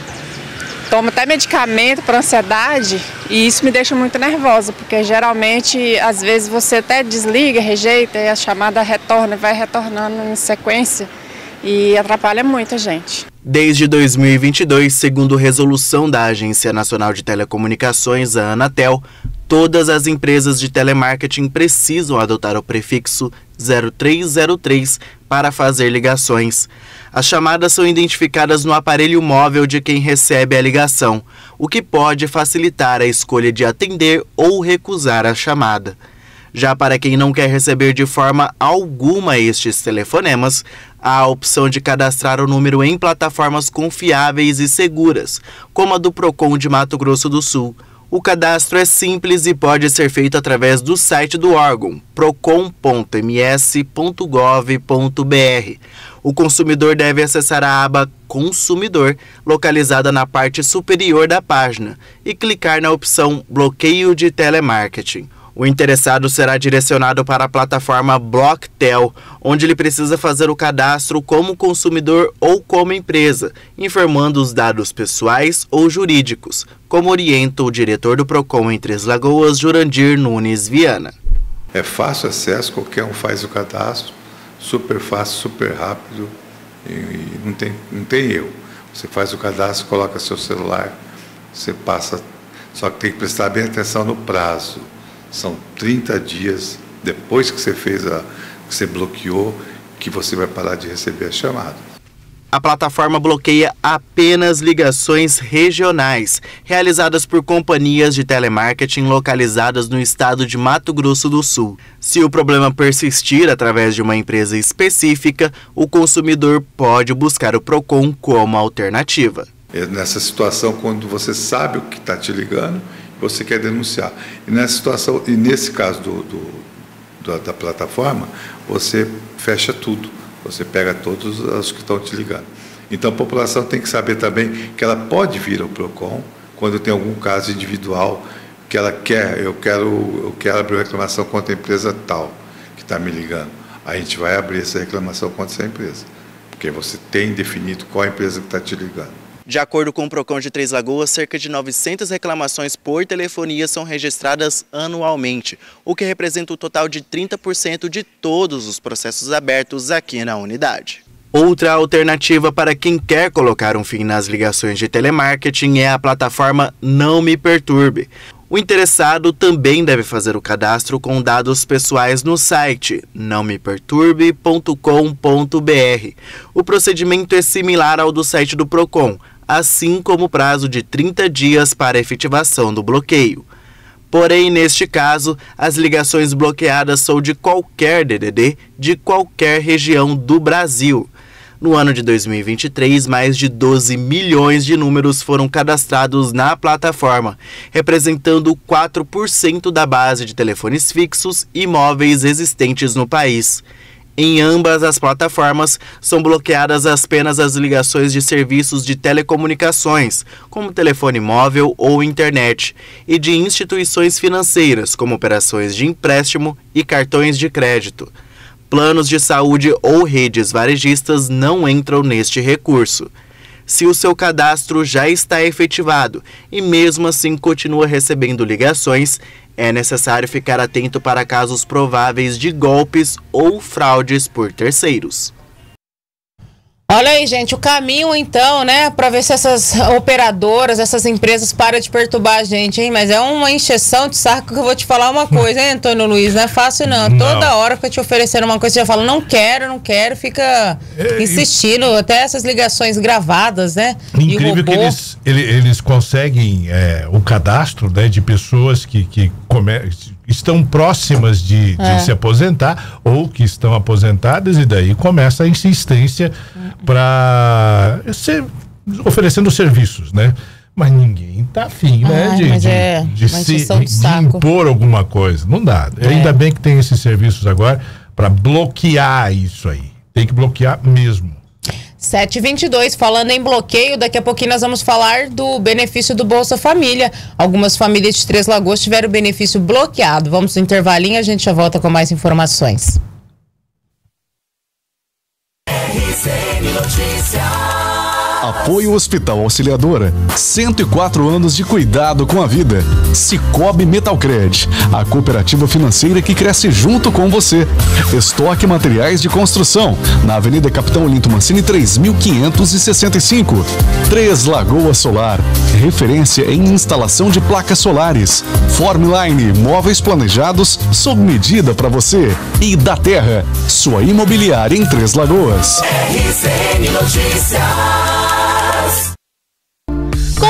tomo até medicamento para ansiedade e isso me deixa muito nervosa, porque geralmente, às vezes, você até desliga, rejeita e a chamada retorna, vai retornando em sequência e atrapalha muito a gente. Desde 2022, segundo resolução da Agência Nacional de Telecomunicações, a Anatel, todas as empresas de telemarketing precisam adotar o prefixo 0303 para fazer ligações. As chamadas são identificadas no aparelho móvel de quem recebe a ligação, o que pode facilitar a escolha de atender ou recusar a chamada. Já para quem não quer receber de forma alguma estes telefonemas, há a opção de cadastrar o número em plataformas confiáveis e seguras, como a do Procon de Mato Grosso do Sul. O cadastro é simples e pode ser feito através do site do órgão, procon.ms.gov.br o consumidor deve acessar a aba Consumidor, localizada na parte superior da página, e clicar na opção Bloqueio de Telemarketing. O interessado será direcionado para a plataforma Blocktel, onde ele precisa fazer o cadastro como consumidor ou como empresa, informando os dados pessoais ou jurídicos, como orienta o diretor do Procon em Três Lagoas, Jurandir Nunes Viana. É fácil acesso, qualquer um faz o cadastro super fácil, super rápido e, e, não, tem, não tem erro. Você faz o cadastro, coloca seu celular, você passa. Só que tem que prestar bem atenção no prazo. São 30 dias depois que você fez a. que você bloqueou, que você vai parar de receber a chamada. A plataforma bloqueia apenas ligações regionais, realizadas por companhias de telemarketing localizadas no estado de Mato Grosso do Sul. Se o problema persistir através de uma empresa específica, o consumidor pode buscar o PROCON como alternativa. É nessa situação, quando você sabe o que está te ligando, você quer denunciar. E nessa situação, e nesse caso do, do, da plataforma, você fecha tudo você pega todos os que estão te ligando. Então a população tem que saber também que ela pode vir ao PROCON quando tem algum caso individual que ela quer, eu quero, eu quero abrir uma reclamação contra a empresa tal que está me ligando. A gente vai abrir essa reclamação contra essa empresa, porque você tem definido qual a empresa que está te ligando. De acordo com o PROCON de Três Lagoas, cerca de 900 reclamações por telefonia são registradas anualmente, o que representa o total de 30% de todos os processos abertos aqui na unidade. Outra alternativa para quem quer colocar um fim nas ligações de telemarketing é a plataforma Não Me Perturbe. O interessado também deve fazer o cadastro com dados pessoais no site nãomeperturbe.com.br. O procedimento é similar ao do site do Procon, assim como o prazo de 30 dias para efetivação do bloqueio. Porém, neste caso, as ligações bloqueadas são de qualquer DDD de qualquer região do Brasil. No ano de 2023, mais de 12 milhões de números foram cadastrados na plataforma, representando 4% da base de telefones fixos e móveis existentes no país. Em ambas as plataformas, são bloqueadas apenas as ligações de serviços de telecomunicações, como telefone móvel ou internet, e de instituições financeiras, como operações de empréstimo e cartões de crédito. Planos de saúde ou redes varejistas não entram neste recurso. Se o seu cadastro já está efetivado e mesmo assim continua recebendo ligações, é necessário ficar atento para casos prováveis de golpes ou fraudes por terceiros. Olha aí, gente, o caminho então, né, para ver se essas operadoras, essas empresas param de perturbar a gente, hein? Mas é uma encheção de saco que eu vou te falar uma coisa, hein, Antônio Luiz? Não é fácil, não. não. Toda hora que eu te oferecer uma coisa, você já fala, não quero, não quero, fica é, insistindo. E... Até essas ligações gravadas, né? Incrível que eles, eles conseguem é, o cadastro né, de pessoas que, que come estão próximas de, de é. se aposentar ou que estão aposentadas e daí começa a insistência para ser oferecendo serviços, né? Mas ninguém tá afim, né? Ai, de, de, é, de, se, de impor alguma coisa. Não dá. É. Ainda bem que tem esses serviços agora para bloquear isso aí. Tem que bloquear mesmo. 722, falando em bloqueio, daqui a pouquinho nós vamos falar do benefício do Bolsa Família. Algumas famílias de Três Lagoas tiveram o benefício bloqueado. Vamos no intervalinho, a gente já volta com mais informações. Apoio Hospital Auxiliadora. 104 anos de cuidado com a vida. Cicobi Metalcred, a cooperativa financeira que cresce junto com você. Estoque Materiais de Construção, na Avenida Capitão Olinto Mancini 3565. Três Lagoas Solar, referência em instalação de placas solares. Formline, móveis planejados sob medida para você. E da Terra, sua imobiliária em Três Lagoas. RCN Notícias.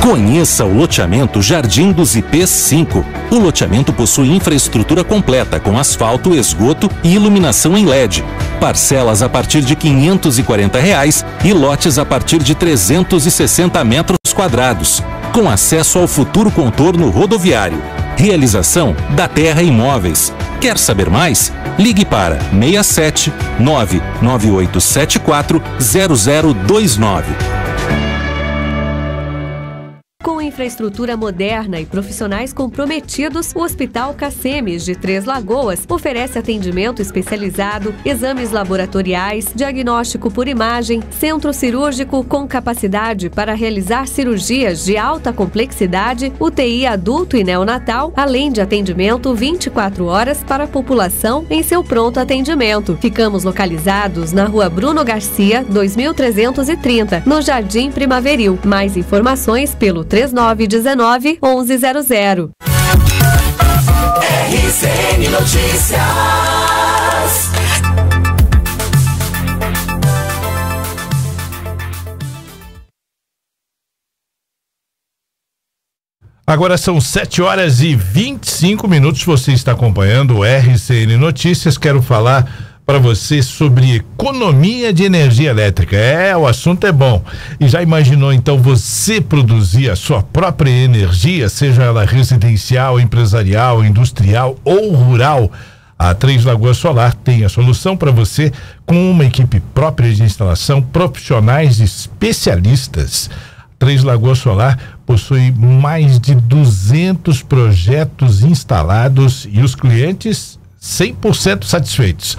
Conheça o loteamento Jardim dos IPs 5. O loteamento possui infraestrutura completa com asfalto, esgoto e iluminação em LED. Parcelas a partir de 540 reais e lotes a partir de 360 metros quadrados, com acesso ao futuro contorno rodoviário. Realização da Terra Imóveis. Quer saber mais? Ligue para 67 99874 0029故 infraestrutura moderna e profissionais comprometidos, o Hospital Cacemes de Três Lagoas oferece atendimento especializado, exames laboratoriais, diagnóstico por imagem, centro cirúrgico com capacidade para realizar cirurgias de alta complexidade, UTI adulto e neonatal, além de atendimento 24 horas para a população em seu pronto atendimento. Ficamos localizados na Rua Bruno Garcia, 2330, no Jardim Primaveril. Mais informações pelo 39 919 1100. RCN Notícias. Agora são 7 horas e 25 minutos. Você está acompanhando o RCN Notícias. Quero falar para você sobre economia de energia elétrica. É, o assunto é bom. E já imaginou então você produzir a sua própria energia, seja ela residencial, empresarial, industrial ou rural? A Três Lagoas Solar tem a solução para você com uma equipe própria de instalação, profissionais especialistas. Três Lagoas Solar possui mais de 200 projetos instalados e os clientes 100% satisfeitos.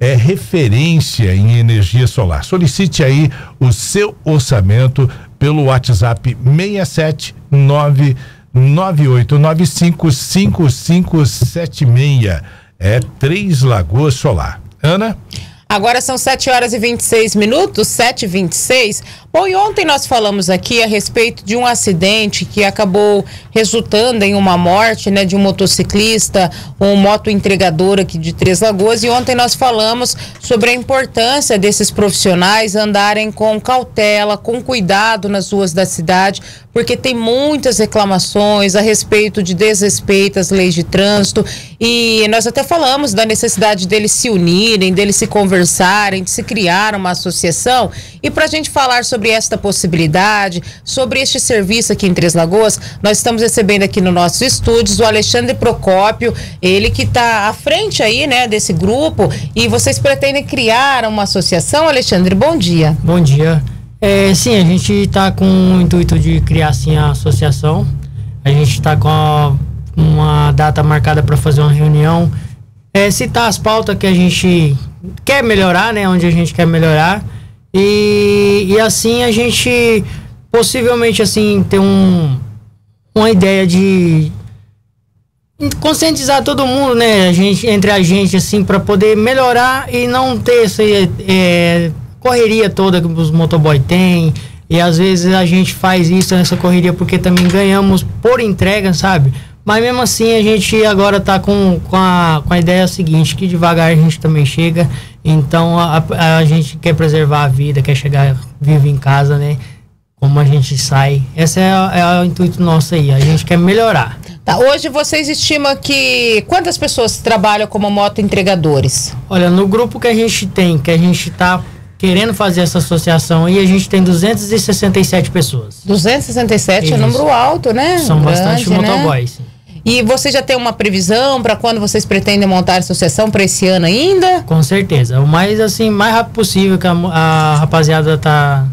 É referência em energia solar. Solicite aí o seu orçamento pelo WhatsApp 679 9895 5576. É Três Lagoas Solar. Ana? Agora são 7 horas e 26 minutos, 7 e 26 Bom, e ontem nós falamos aqui a respeito de um acidente que acabou resultando em uma morte, né, de um motociclista, um moto entregador aqui de Três Lagoas. E ontem nós falamos sobre a importância desses profissionais andarem com cautela, com cuidado nas ruas da cidade, porque tem muitas reclamações a respeito de desrespeito às leis de trânsito. E nós até falamos da necessidade deles se unirem, deles se conversarem, de se criar uma associação. E para a gente falar sobre sobre esta possibilidade, sobre este serviço aqui em Três Lagoas, nós estamos recebendo aqui no nossos estúdios o Alexandre Procópio, ele que está à frente aí, né, desse grupo, e vocês pretendem criar uma associação, Alexandre, bom dia. Bom dia. É, sim, a gente está com o intuito de criar sim a associação. A gente está com a, uma data marcada para fazer uma reunião, é, citar as pautas que a gente quer melhorar, né, onde a gente quer melhorar e, e assim a gente possivelmente assim ter um, uma ideia de conscientizar todo mundo, né, a gente, entre a gente assim para poder melhorar e não ter essa é, correria toda que os motoboy têm. E às vezes a gente faz isso nessa correria porque também ganhamos por entrega, sabe? Mas mesmo assim a gente agora tá com, com, a, com a ideia seguinte, que devagar a gente também chega. Então a, a, a gente quer preservar a vida, quer chegar vivo em casa, né? Como a gente sai. Esse é, é o intuito nosso aí. A gente quer melhorar. Tá, hoje vocês estimam que quantas pessoas trabalham como moto entregadores? Olha, no grupo que a gente tem, que a gente tá querendo fazer essa associação aí, a gente tem 267 pessoas. 267 Isso. é número alto, né? São Grande, bastante né? motoboys. E você já tem uma previsão para quando vocês pretendem montar a associação para esse ano ainda? Com certeza. O mais assim, mais rápido possível que a, a rapaziada tá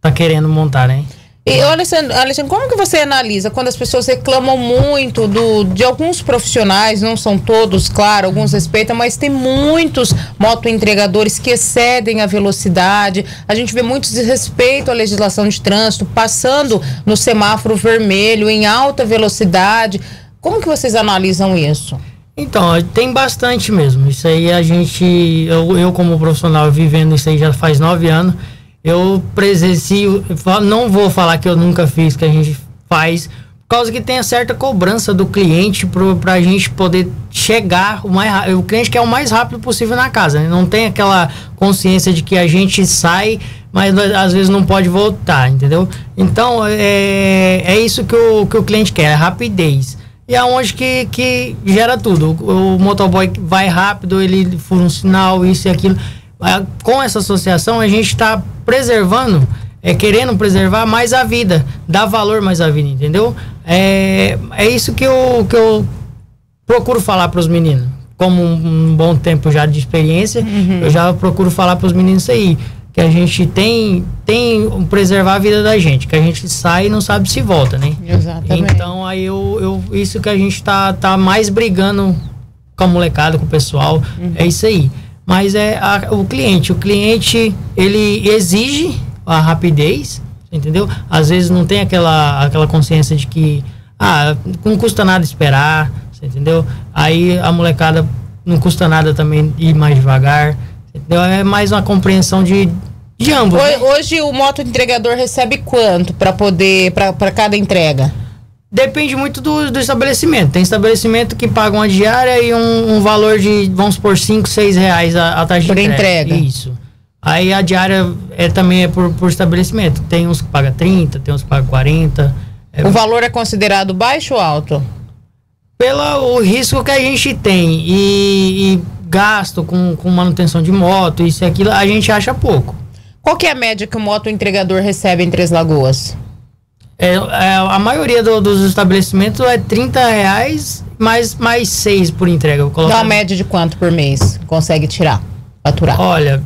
tá querendo montar, né? E Alexandre, Alexandre, como que você analisa quando as pessoas reclamam muito do, de alguns profissionais, não são todos, claro, alguns respeitam, mas tem muitos motoentregadores que excedem a velocidade. A gente vê muitos desrespeito à legislação de trânsito, passando no semáforo vermelho em alta velocidade. Como que vocês analisam isso? Então, tem bastante mesmo. Isso aí a gente, eu, eu como profissional vivendo isso aí já faz nove anos, eu presencio, não vou falar que eu nunca fiz, que a gente faz, por causa que tem a certa cobrança do cliente para a gente poder chegar o mais o cliente quer o mais rápido possível na casa, né? não tem aquela consciência de que a gente sai, mas às vezes não pode voltar, entendeu? Então é, é isso que o, que o cliente quer, é rapidez e aonde que, que gera tudo. O, o motoboy vai rápido, ele fura um sinal, isso e aquilo. Com essa associação, a gente está preservando, é, querendo preservar mais a vida, dar valor mais à vida, entendeu? É, é isso que eu, que eu procuro falar para os meninos. Como um, um, bom tempo já de experiência, uhum. eu já procuro falar para os meninos isso aí que a gente tem tem preservar a vida da gente, que a gente sai e não sabe se volta, né? Exatamente. Então aí eu, eu isso que a gente tá, tá mais brigando com a molecada, com o pessoal, uhum. é isso aí. Mas é a, o cliente, o cliente ele exige a rapidez, entendeu? Às vezes não tem aquela aquela consciência de que ah, não custa nada esperar, entendeu? Aí a molecada não custa nada também ir mais devagar. É mais uma compreensão de, de ambos. Hoje, né? hoje o moto entregador recebe quanto para poder para cada entrega? Depende muito do, do estabelecimento. Tem estabelecimento que paga uma diária e um, um valor de, vamos por 5, 6 reais a, a taxa por de entrega. entrega. Isso. Aí a diária é, também é por, por estabelecimento. Tem uns que paga 30, tem uns que paga 40. É, o valor é considerado baixo ou alto? Pelo risco que a gente tem. E, e gasto com, com manutenção de moto, isso e aquilo, a gente acha pouco. Qual que é a média que o moto entregador recebe em Três Lagoas? É, é a maioria do, dos estabelecimentos é 30 reais mais, mais 6 por entrega. Dá uma média de quanto por mês consegue tirar, faturar? Olha,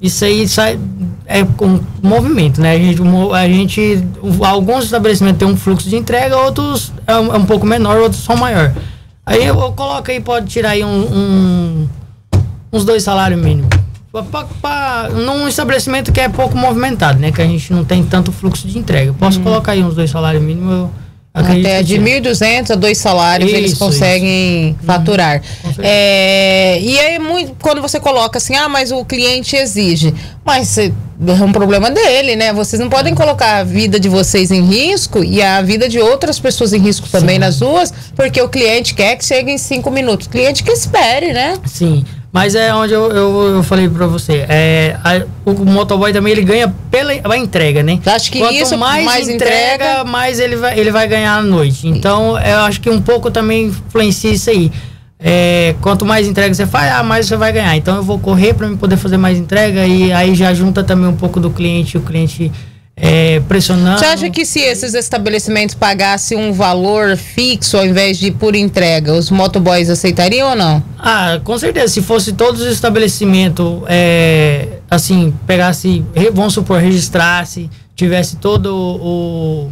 isso aí sai, é com movimento, né? A gente, a gente, alguns estabelecimentos têm um fluxo de entrega, outros é um, é um pouco menor, outros são maior. Aí eu, eu coloco aí, pode tirar aí um, um uns dois salários mínimos. Pra, pra, num estabelecimento que é pouco movimentado, né? Que a gente não tem tanto fluxo de entrega. Posso uhum. colocar aí uns dois salários mínimos, eu até de 1.200 a dois salários isso, eles conseguem isso. Uhum. faturar. é, e aí, muito, quando você coloca assim, ah, mas o cliente exige. Mas é um problema dele, né? Vocês não podem colocar a vida de vocês em risco e a vida de outras pessoas em risco também Sim. nas ruas, porque o cliente quer que chegue em cinco minutos. O cliente que espere, né? Sim. Mas é onde eu, eu, eu falei para você. É, a, o motoboy também ele ganha pela entrega, né? Acho que Quanto isso mais, mais entrega, entrega, mais ele vai, ele vai ganhar à noite. Então, eu acho que um pouco também influencia isso aí. É, quanto mais entrega você faz, ah, mais você vai ganhar. Então eu vou correr para poder fazer mais entrega e aí já junta também um pouco do cliente, o cliente é, pressionando. Você acha que se esses estabelecimentos pagassem um valor fixo ao invés de por entrega, os motoboys aceitariam ou não? Ah, com certeza. Se fosse todos os estabelecimentos, é, assim, pegasse, vamos supor, registrasse, tivesse todo o,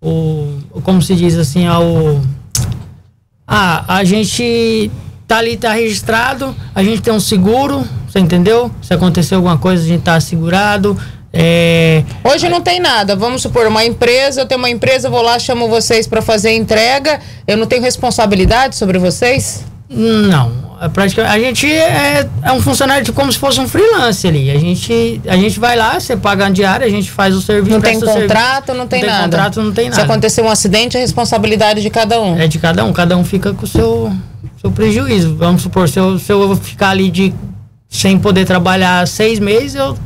o, o como se diz assim, o, ah, a gente tá ali, tá registrado, a gente tem um seguro, você entendeu? Se acontecer alguma coisa, a gente tá segurado é... Hoje não tem nada. Vamos supor, uma empresa, eu tenho uma empresa, vou lá, chamo vocês para fazer entrega. Eu não tenho responsabilidade sobre vocês? Não. É praticamente, a gente é, é um funcionário de como se fosse um freelance ali. A gente, a gente vai lá, você paga a diária, a gente faz o serviço. Não tem contrato, serviço, não tem, não tem nada. contrato, não tem nada. Se acontecer um acidente, a responsabilidade de cada um. É de cada um, cada um fica com o seu, seu prejuízo. Vamos supor, se eu, se eu ficar ali de sem poder trabalhar seis meses, eu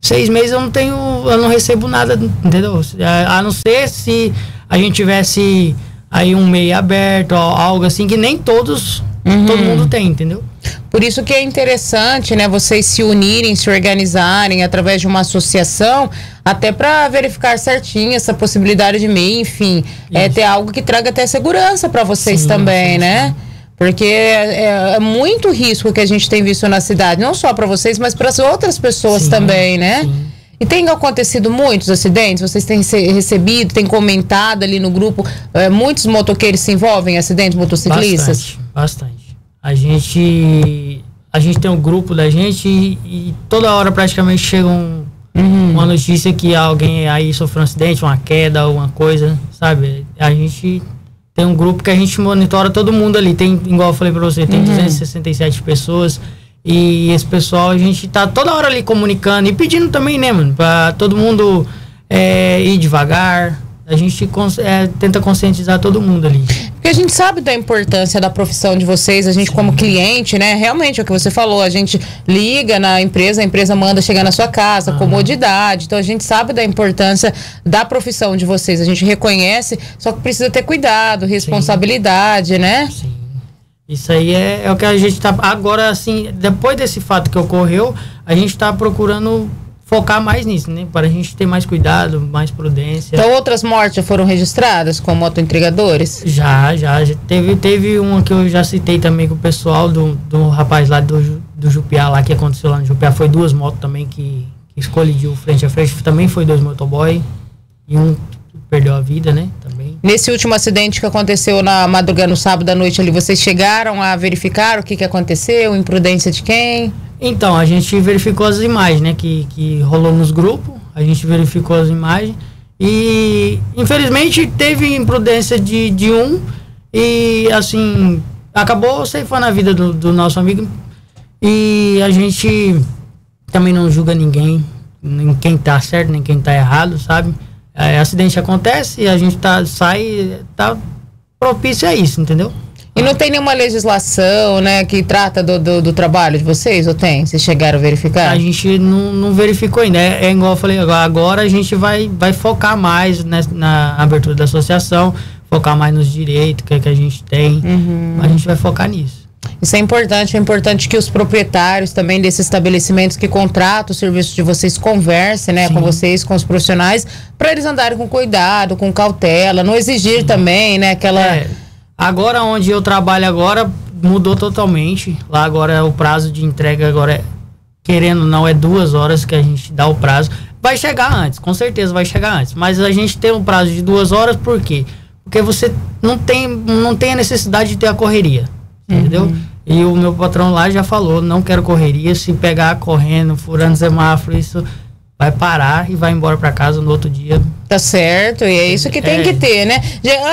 seis meses eu não tenho, eu não recebo nada, entendeu? A, não ser se a gente tivesse aí um meio aberto, algo assim, que nem todos, uhum. todo mundo tem, entendeu? Por isso que é interessante, né, vocês se unirem, se organizarem através de uma associação, até para verificar certinho essa possibilidade de meio, enfim, é ter algo que traga até segurança para vocês sim, também, sim, né? Sim. Porque é, é, é, muito risco que a gente tem visto na cidade, não só para vocês, mas para as outras pessoas também, né? Sim. E tem acontecido muitos acidentes? Vocês têm recebido, têm comentado ali no grupo, é, muitos motoqueiros se envolvem em acidentes motociclistas? Bastante, bastante. A gente, a gente tem um grupo da gente e, e toda hora praticamente chega um, uhum. uma notícia que alguém aí sofreu um acidente, uma queda, alguma coisa, sabe? A gente tem um grupo que a gente monitora todo mundo ali. Tem, igual eu falei pra você, tem uhum. 267 pessoas. E esse pessoal, a gente tá toda hora ali comunicando e pedindo também, né, mano? Pra todo mundo é, ir devagar, a gente é, tenta conscientizar todo mundo ali. Porque a gente sabe da importância da profissão de vocês, a gente Sim. como cliente, né? Realmente é o que você falou, a gente liga na empresa, a empresa manda chegar na sua casa, comodidade. Então a gente sabe da importância da profissão de vocês, a gente reconhece, só que precisa ter cuidado, responsabilidade, Sim. né? Sim. Isso aí é, é o que a gente tá. Agora, assim, depois desse fato que ocorreu, a gente está procurando focar mais nisso, né? Para a gente ter mais cuidado, mais prudência. Então outras mortes já foram registradas com motoentregadores? Já, já, já. Teve, teve uma que eu já citei também com o pessoal do, do rapaz lá do, do Jupiá, lá que aconteceu lá no Jupiá. Foi duas motos também que, que frente a frente. Também foi dois motoboy. E um perdeu a vida, né? Também. Nesse último acidente que aconteceu na madrugada, no sábado à noite ali, vocês chegaram a verificar o que, que aconteceu? Imprudência de quem? Então, a gente verificou as imagens, né, que, que rolou nos grupos, a gente verificou as imagens e, infelizmente, teve imprudência de, de um e, assim, acabou ceifando a vida do, do nosso amigo e a gente também não julga ninguém, nem quem tá certo, nem quem tá errado, sabe? É, acidente acontece e a gente tá, sai, tá propício a isso, entendeu? E não tem nenhuma legislação, né, que trata do, do, do, trabalho de vocês, ou tem? Vocês chegaram a verificar? A gente não, não verificou ainda. É, é igual eu falei, agora a gente vai, vai focar mais né, na abertura da associação, focar mais nos direitos que, que a gente tem. Uhum. A gente vai focar nisso. Isso é importante, é importante que os proprietários também desses estabelecimentos que contratam o serviço de vocês conversem, né, Sim. com vocês, com os profissionais, para eles andarem com cuidado, com cautela, não exigir Sim. também, né, aquela é Agora onde eu trabalho agora mudou totalmente. Lá agora o prazo de entrega agora é querendo ou não, é duas horas que a gente dá o prazo. Vai chegar antes, com certeza vai chegar antes. Mas a gente tem um prazo de duas horas, por quê? Porque você não tem, não tem a necessidade de ter a correria. Uhum. Entendeu? E o meu patrão lá já falou, não quero correria, se pegar correndo, furando semáforo, isso vai parar e vai embora para casa no outro dia. Tá certo, e é isso que tem é. que ter, né?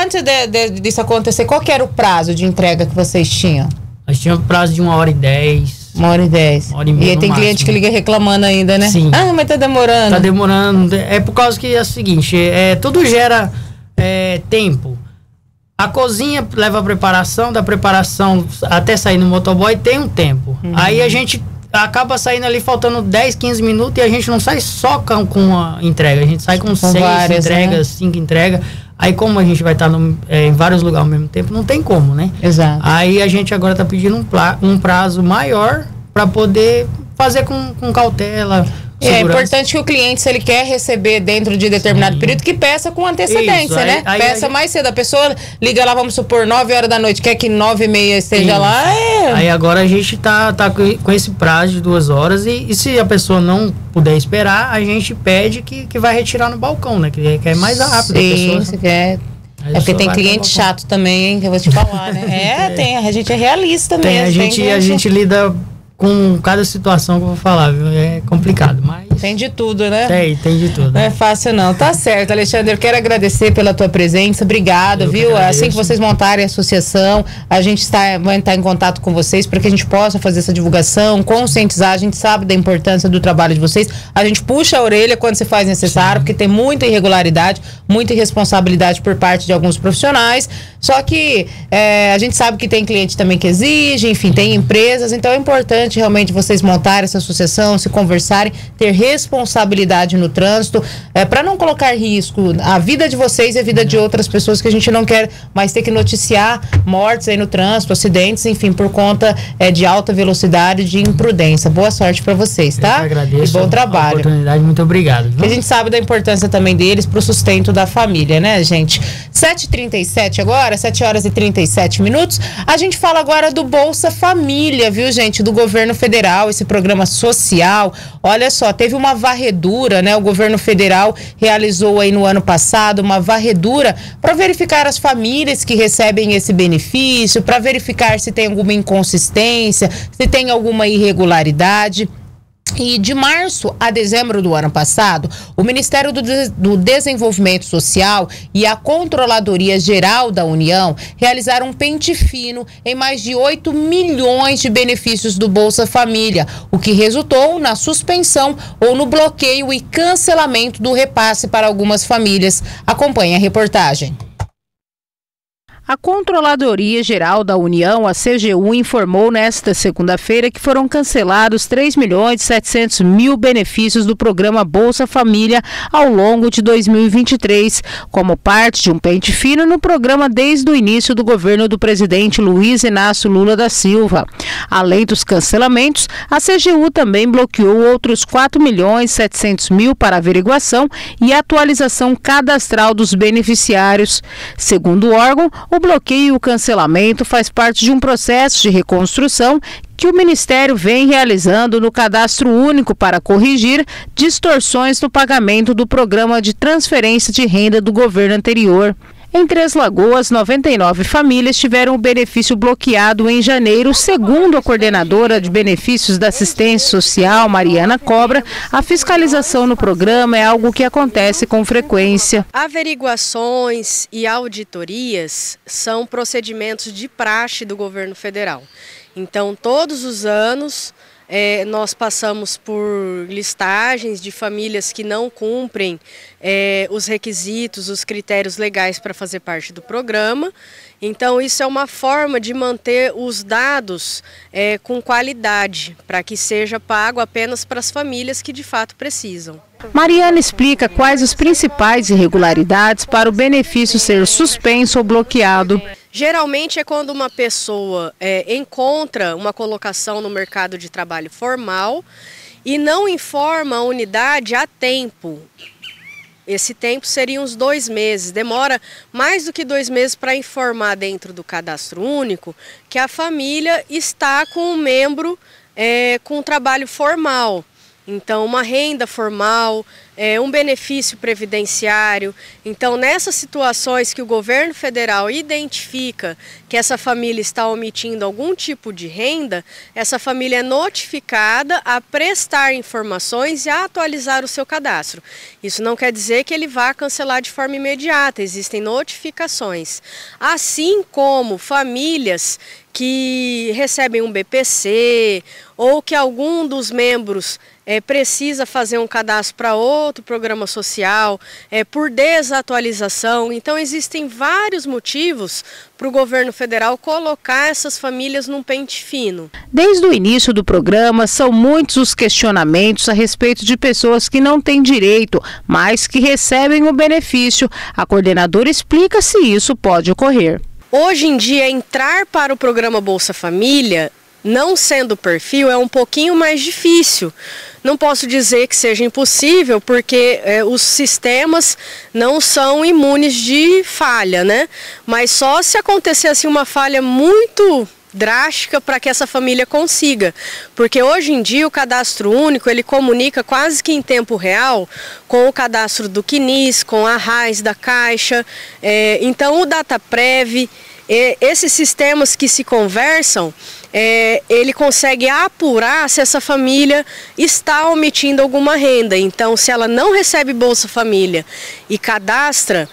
Antes de, de, disso acontecer, qual era o prazo de entrega que vocês tinham? Nós tínhamos prazo de uma hora e dez. Uma hora e dez. Hora e, meia e aí tem máximo. cliente que liga reclamando ainda, né? Sim. Ah, mas tá demorando. Tá demorando. É por causa que é o seguinte, é, tudo gera é, tempo. A cozinha leva a preparação, da preparação até sair no motoboy tem um tempo. Uhum. Aí a gente acaba saindo ali faltando 10, 15 minutos e a gente não sai só com, com a entrega, a gente sai com, com seis várias, entregas, né? cinco entregas. Aí como a gente vai estar no, é, em vários lugares ao mesmo tempo, não tem como, né? Exato. Aí a gente agora está pedindo um, um prazo maior para poder fazer com, com cautela, é importante que o cliente, se ele quer receber dentro de determinado Sim. período, que peça com antecedência, Isso, né? Aí, peça aí, mais cedo. A pessoa liga lá, vamos supor, 9 horas da noite, quer que 9 e meia esteja Isso. lá. É... Aí agora a gente tá, tá com esse prazo de duas horas e, e, se a pessoa não puder esperar, a gente pede que, que vai retirar no balcão, né? Que, que é mais rápido. Sim, pessoa... se quer. é porque tem cliente chato também, hein? Que eu vou te falar, né? É, tem. A gente é realista tem, mesmo. A gente, a gente lida com cada situação que eu vou falar, viu? É complicado, mas. Tem de tudo, né? Tem, tem de tudo. Não é fácil, não. Tá certo, Alexandre. Eu quero agradecer pela tua presença. Obrigada, eu viu? Assim que vocês montarem a associação, a gente está, vai estar em contato com vocês para que a gente possa fazer essa divulgação, conscientizar. A gente sabe da importância do trabalho de vocês. A gente puxa a orelha quando se faz necessário, Sim. porque tem muita irregularidade, muita irresponsabilidade por parte de alguns profissionais. Só que é, a gente sabe que tem cliente também que exige, enfim, tem empresas, então é importante realmente vocês montarem essa associação, se conversarem, ter responsabilidade no trânsito, é, para não colocar risco a vida de vocês e a vida de outras pessoas que a gente não quer mais ter que noticiar mortes aí no trânsito, acidentes, enfim, por conta é, de alta velocidade, de imprudência. Boa sorte para vocês, tá? Eu agradeço. E bom trabalho. Oportunidade, muito obrigado. A gente sabe da importância também deles para o sustento da família, né, gente? 7h37 agora agora, 7 horas e 37 minutos. A gente fala agora do Bolsa Família, viu, gente? Do governo federal, esse programa social. Olha só, teve uma varredura, né? O governo federal realizou aí no ano passado uma varredura para verificar as famílias que recebem esse benefício, para verificar se tem alguma inconsistência, se tem alguma irregularidade. E de março a dezembro do ano passado, o Ministério do, do, Desenvolvimento Social e a Controladoria Geral da União realizaram um pente fino em mais de 8 milhões de benefícios do Bolsa Família, o que resultou na suspensão ou no bloqueio e cancelamento do repasse para algumas famílias. Acompanhe a reportagem. A Controladoria Geral da União, a CGU, informou nesta segunda-feira que foram cancelados 3 milhões e 700 mil benefícios do programa Bolsa Família ao longo de 2023, como parte de um pente fino no programa desde o início do governo do presidente Luiz Inácio Lula da Silva. Além dos cancelamentos, a CGU também bloqueou outros 4 milhões 700 mil para averiguação e atualização cadastral dos beneficiários. Segundo o órgão, o o bloqueio e o cancelamento faz parte de um processo de reconstrução que o Ministério vem realizando no Cadastro Único para corrigir distorções no pagamento do programa de transferência de renda do governo anterior. Em Três Lagoas, 99 famílias tiveram o benefício bloqueado em janeiro, segundo a coordenadora de benefícios da assistência social, Mariana Cobra. A fiscalização no programa é algo que acontece com frequência. Averiguações e auditorias são procedimentos de praxe do governo federal. Então, todos os anos, é, nós passamos por listagens de famílias que não cumprem é, os requisitos, os critérios legais para fazer parte do programa. Então, isso é uma forma de manter os dados é, com qualidade, para que seja pago apenas para as famílias que de fato precisam. Mariana explica quais as principais irregularidades para o benefício ser suspenso ou bloqueado. Geralmente é quando uma pessoa é, encontra uma colocação no mercado de trabalho formal e não informa a unidade a tempo. Esse tempo seria uns dois meses. Demora mais do que dois meses para informar dentro do cadastro único que a família está com um membro é, com trabalho formal. Então, uma renda formal, é, um benefício previdenciário. Então, nessas situações que o governo federal identifica que essa família está omitindo algum tipo de renda, essa família é notificada a prestar informações e a atualizar o seu cadastro. Isso não quer dizer que ele vá cancelar de forma imediata, existem notificações. Assim como famílias que recebem um BPC ou que algum dos membros é, precisa fazer um cadastro para outro programa social, é, por desatualização. Então, existem vários motivos para o governo federal colocar essas famílias num pente fino. Desde o início do programa, são muitos os questionamentos a respeito de pessoas que não têm direito, mas que recebem o benefício. A coordenadora explica se isso pode ocorrer. Hoje em dia, entrar para o programa Bolsa Família, não sendo perfil, é um pouquinho mais difícil. Não posso dizer que seja impossível, porque é, os sistemas não são imunes de falha, né? Mas só se acontecesse assim, uma falha muito drástica para que essa família consiga, porque hoje em dia o cadastro único ele comunica quase que em tempo real com o cadastro do CNIS, com a RAIS da Caixa, é, então o DataPrev, é, esses sistemas que se conversam, é, ele consegue apurar se essa família está omitindo alguma renda. Então, se ela não recebe Bolsa Família e cadastra,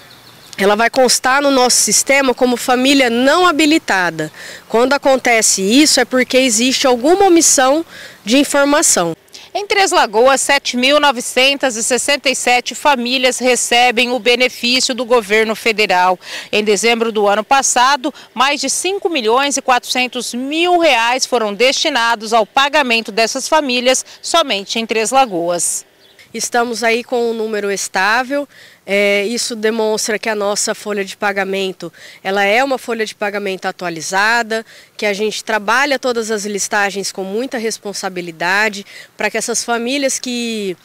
ela vai constar no nosso sistema como família não habilitada. Quando acontece isso, é porque existe alguma omissão de informação. Em Três Lagoas, 7.967 famílias recebem o benefício do governo federal. Em dezembro do ano passado, mais de 5 milhões e 400 mil reais foram destinados ao pagamento dessas famílias somente em Três Lagoas. Estamos aí com um número estável, é, isso demonstra que a nossa folha de pagamento ela é uma folha de pagamento atualizada, que a gente trabalha todas as listagens com muita responsabilidade para que essas famílias que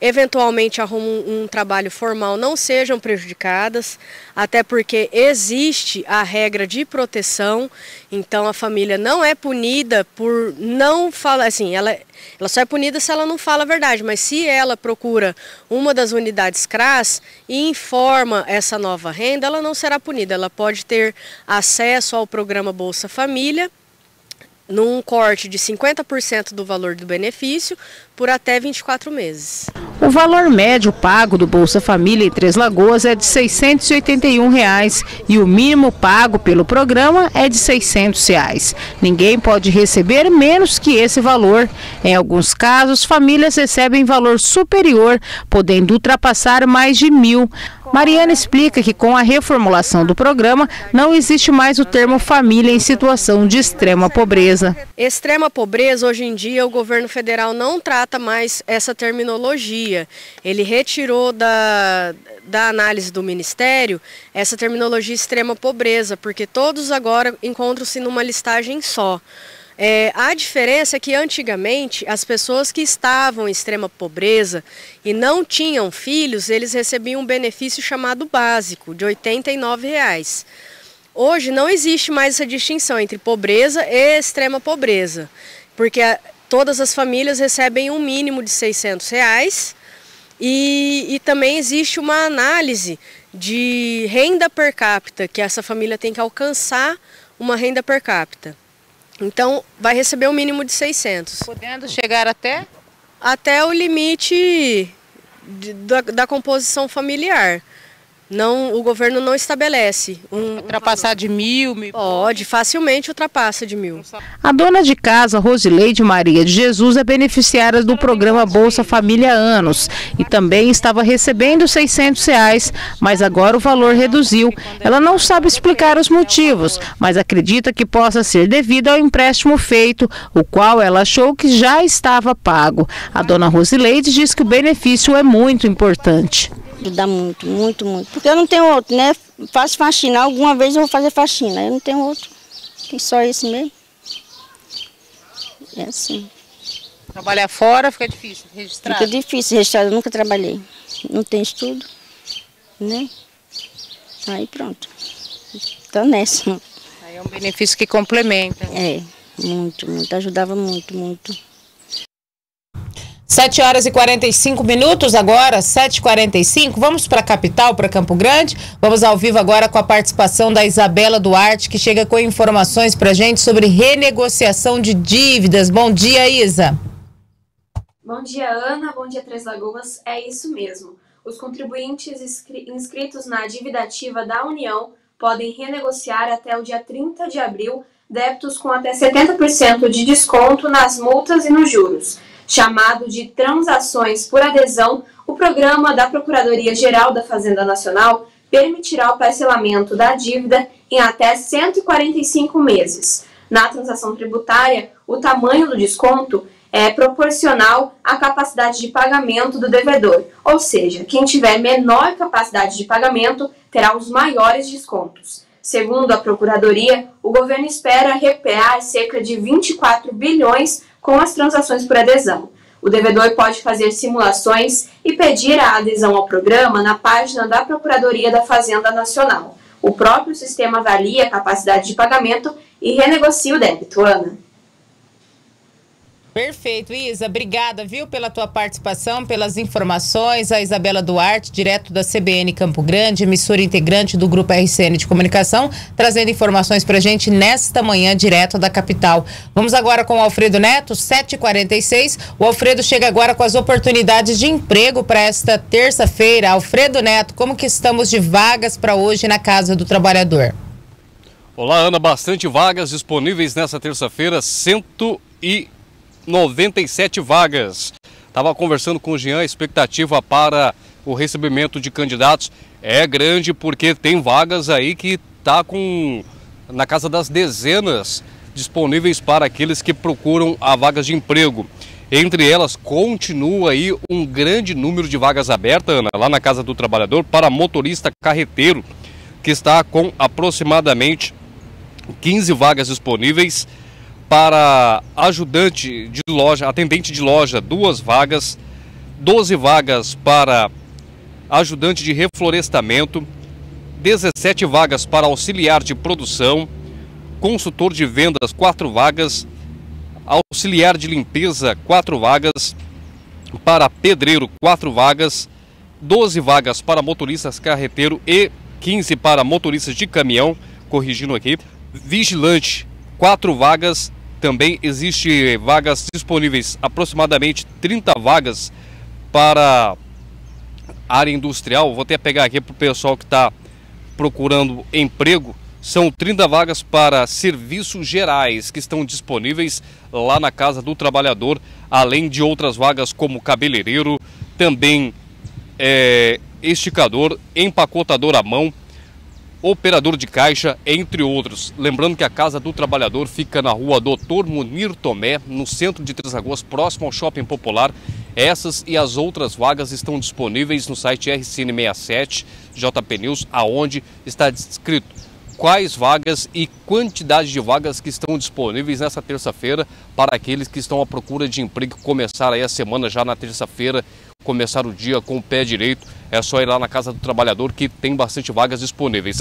eventualmente arrumam um, um trabalho formal não sejam prejudicadas, até porque existe a regra de proteção, então a família não é punida por não falar, assim, ela, ela só é punida se ela não fala a verdade, mas se ela procura uma das unidades CRAS e informa essa nova renda, ela não será punida, ela pode ter acesso ao programa Bolsa Família, num corte de 50% do valor do benefício por até 24 meses. O valor médio pago do Bolsa Família em Três Lagoas é de 681 reais, e o mínimo pago pelo programa é de 600 reais. Ninguém pode receber menos que esse valor. Em alguns casos, famílias recebem valor superior, podendo ultrapassar mais de mil. Mariana explica que com a reformulação do programa não existe mais o termo família em situação de extrema pobreza. Extrema pobreza, hoje em dia, o governo federal não trata mais essa terminologia. Ele retirou da, da análise do Ministério essa terminologia extrema pobreza, porque todos agora encontram-se numa listagem só. É, a diferença é que antigamente as pessoas que estavam em extrema pobreza e não tinham filhos, eles recebiam um benefício chamado básico, de 89 reais. Hoje não existe mais essa distinção entre pobreza e extrema pobreza, porque todas as famílias recebem um mínimo de 600 reais e, e também existe uma análise de renda per capita, que essa família tem que alcançar uma renda per capita. Então, vai receber um mínimo de 600. Podendo chegar até? Até o limite de, da, da composição familiar. Não, o governo não estabelece um ultrapassar de mil, mil, pode facilmente ultrapassa de mil. A dona de casa Rosileide Maria de Jesus é beneficiária do programa Bolsa Família há anos e também estava recebendo 600 reais, mas agora o valor reduziu. Ela não sabe explicar os motivos, mas acredita que possa ser devido ao empréstimo feito, o qual ela achou que já estava pago. A dona Rosileide diz que o benefício é muito importante ajudar muito, muito, muito. Porque eu não tenho outro, né? Faço faxina, alguma vez eu vou fazer faxina, eu não tenho outro. Tem só esse mesmo. É assim. Trabalhar fora fica difícil registrar? Fica difícil registrar, eu nunca trabalhei. Não tem estudo, né? Aí pronto. Tô nessa. Aí é um benefício que complementa. É. Muito, muito. Ajudava muito, muito. 7 horas e 45 minutos agora, 7h45. Vamos para a capital, para Campo Grande. Vamos ao vivo agora com a participação da Isabela Duarte, que chega com informações para gente sobre renegociação de dívidas. Bom dia, Isa. Bom dia, Ana. Bom dia, Três Lagoas. É isso mesmo. Os contribuintes inscritos na dívida ativa da União podem renegociar até o dia 30 de abril débitos com até 70% de desconto nas multas e nos juros chamado de Transações por Adesão, o programa da Procuradoria-Geral da Fazenda Nacional permitirá o parcelamento da dívida em até 145 meses. Na transação tributária, o tamanho do desconto é proporcional à capacidade de pagamento do devedor, ou seja, quem tiver menor capacidade de pagamento terá os maiores descontos. Segundo a Procuradoria, o governo espera reparar cerca de 24 bilhões com as transações por adesão. O devedor pode fazer simulações e pedir a adesão ao programa na página da Procuradoria da Fazenda Nacional. O próprio sistema avalia a capacidade de pagamento e renegocia o débito. Ana. Perfeito, Isa. Obrigada, viu, pela tua participação, pelas informações. A Isabela Duarte, direto da CBN Campo Grande, emissora integrante do Grupo RCN de Comunicação, trazendo informações pra gente nesta manhã, direto da capital. Vamos agora com o Alfredo Neto, 7h46. O Alfredo chega agora com as oportunidades de emprego para esta terça-feira. Alfredo Neto, como que estamos de vagas para hoje na Casa do Trabalhador? Olá, Ana. Bastante vagas disponíveis nessa terça-feira. Cento e 97 vagas. Estava conversando com o Jean, a expectativa para o recebimento de candidatos é grande porque tem vagas aí que está com na casa das dezenas disponíveis para aqueles que procuram a vagas de emprego. Entre elas, continua aí um grande número de vagas abertas, Ana, lá na Casa do Trabalhador, para motorista carreteiro, que está com aproximadamente 15 vagas disponíveis para ajudante de loja, atendente de loja, duas vagas, 12 vagas para ajudante de reflorestamento, 17 vagas para auxiliar de produção, consultor de vendas, quatro vagas, auxiliar de limpeza, quatro vagas, para pedreiro, quatro vagas, 12 vagas para motoristas carreteiro e 15 para motoristas de caminhão, corrigindo aqui, vigilante, quatro vagas, também existe vagas disponíveis, aproximadamente 30 vagas para área industrial. Vou até pegar aqui para o pessoal que está procurando emprego. São 30 vagas para serviços gerais que estão disponíveis lá na Casa do Trabalhador, além de outras vagas como cabeleireiro, também é, esticador, empacotador à mão, operador de caixa, entre outros. Lembrando que a Casa do Trabalhador fica na rua Doutor Munir Tomé, no centro de Três Lagoas, próximo ao Shopping Popular. Essas e as outras vagas estão disponíveis no site RCN67 JP News, aonde está descrito quais vagas e quantidade de vagas que estão disponíveis nessa terça-feira para aqueles que estão à procura de emprego começar aí a semana já na terça-feira começar o dia com o pé direito, é só ir lá na Casa do Trabalhador que tem bastante vagas disponíveis.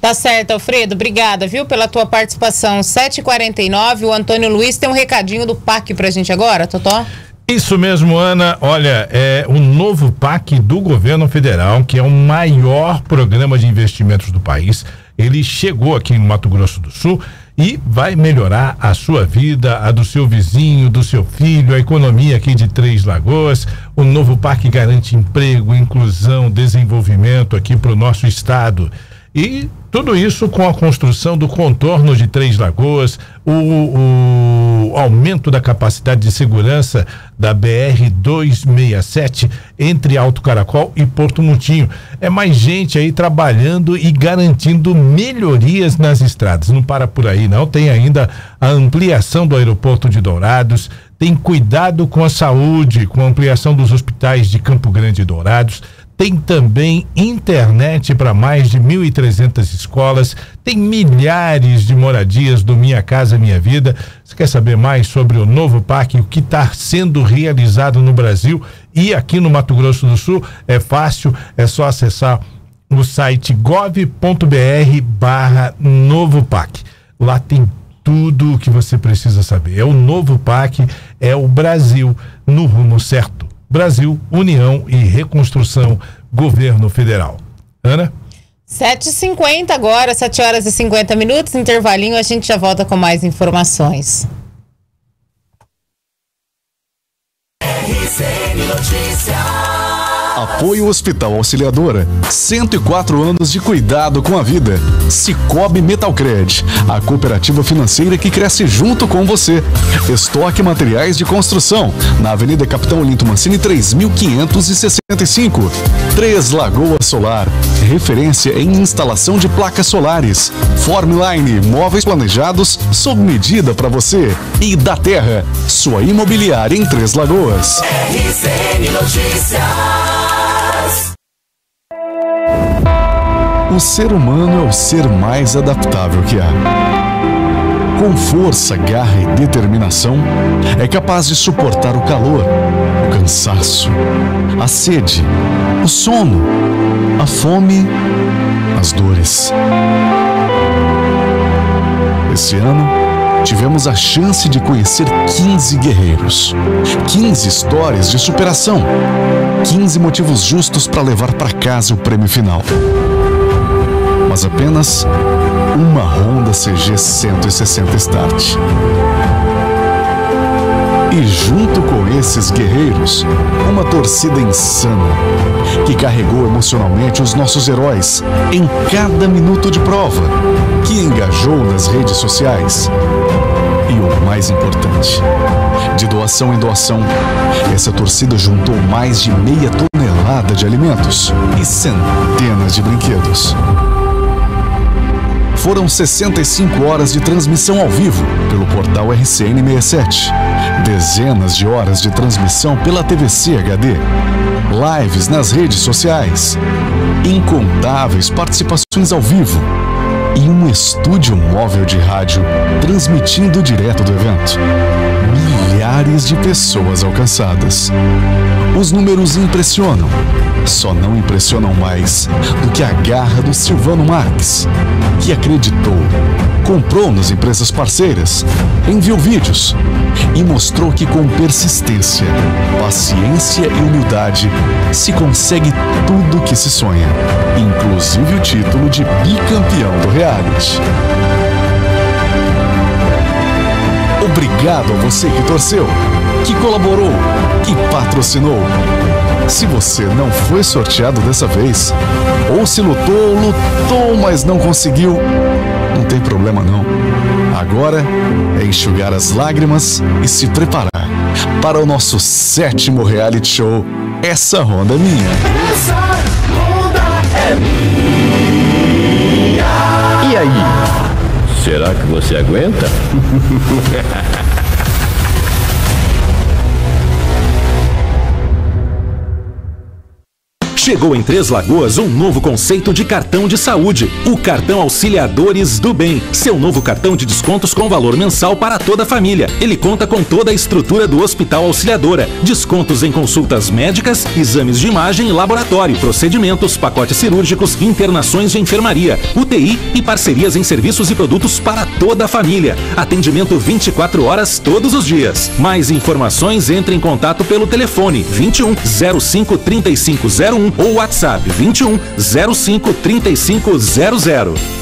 Tá certo, Alfredo. Obrigada, viu, pela tua participação. 7h49, o Antônio Luiz tem um recadinho do PAC pra gente agora, Totó? Isso mesmo, Ana. Olha, é o novo PAC do governo federal, que é o maior programa de investimentos do país. Ele chegou aqui no Mato Grosso do Sul e vai melhorar a sua vida, a do seu vizinho, do seu filho, a economia aqui de Três Lagoas. O novo parque garante emprego, inclusão, desenvolvimento aqui para o nosso estado. E tudo isso com a construção do contorno de Três Lagoas, o, o aumento da capacidade de segurança da BR 267 entre Alto Caracol e Porto Mutinho. É mais gente aí trabalhando e garantindo melhorias nas estradas. Não para por aí, não. Tem ainda a ampliação do aeroporto de Dourados, tem cuidado com a saúde, com a ampliação dos hospitais de Campo Grande e Dourados tem também internet para mais de 1.300 escolas, tem milhares de moradias do Minha Casa Minha Vida. Você quer saber mais sobre o novo parque, o que está sendo realizado no Brasil e aqui no Mato Grosso do Sul? É fácil, é só acessar o site gov.br barra novo parque. Lá tem tudo o que você precisa saber. É o novo PAC, é o Brasil no rumo certo. Brasil, União e Reconstrução, Governo Federal. Ana? 7h50 agora, 7 horas e 50 minutos, intervalinho, a gente já volta com mais informações. RCN Notícias. Apoio Hospital Auxiliadora. 104 anos de cuidado com a vida. Cicobi Metalcred, a cooperativa financeira que cresce junto com você. Estoque materiais de construção, na Avenida Capitão Olinto Mancini 3565. Três Lagoas Solar, referência em instalação de placas solares. Formline, móveis planejados sob medida para você. E da Terra, sua imobiliária em Três Lagoas. RCN Notícias. O ser humano é o ser mais adaptável que há. Com força, garra e determinação, é capaz de suportar o calor, cansaço, a sede, o sono, a fome, as dores. Esse ano, tivemos a chance de conhecer 15 guerreiros, 15 histórias de superação, 15 motivos justos para levar para casa o prêmio final mas apenas uma Honda CG 160 Start. E junto com esses guerreiros, uma torcida insana que carregou emocionalmente os nossos heróis em cada minuto de prova, que engajou nas redes sociais. E o mais importante, de doação em doação, essa torcida juntou mais de meia tonelada de alimentos e centenas de brinquedos. Foram 65 horas de transmissão ao vivo pelo portal RCN67, dezenas de horas de transmissão pela TVC HD, lives nas redes sociais, incontáveis participações ao vivo e um estúdio móvel de rádio transmitindo direto do evento. Milhares de pessoas alcançadas. Os números impressionam. Só não impressionam mais do que a garra do Silvano Marques, que acreditou, comprou nas empresas parceiras, enviou vídeos e mostrou que com persistência, paciência e humildade se consegue tudo que se sonha, inclusive o título de bicampeão do reality. Obrigado a você que torceu, que colaborou, que patrocinou. Se você não foi sorteado dessa vez, ou se lutou, lutou, mas não conseguiu, não tem problema não. Agora é enxugar as lágrimas e se preparar para o nosso sétimo reality show. Essa ronda é minha. Essa onda é minha. E aí? Será que você aguenta? Chegou em Três Lagoas um novo conceito de cartão de saúde, o cartão Auxiliadores do Bem. Seu novo cartão de descontos com valor mensal para toda a família. Ele conta com toda a estrutura do Hospital Auxiliadora, descontos em consultas médicas, exames de imagem e laboratório, procedimentos, pacotes cirúrgicos, internações de enfermaria, UTI e parcerias em serviços e produtos para toda a família. Atendimento 24 horas todos os dias. Mais informações entre em contato pelo telefone 21 05 3501 ou WhatsApp 21 05 3500.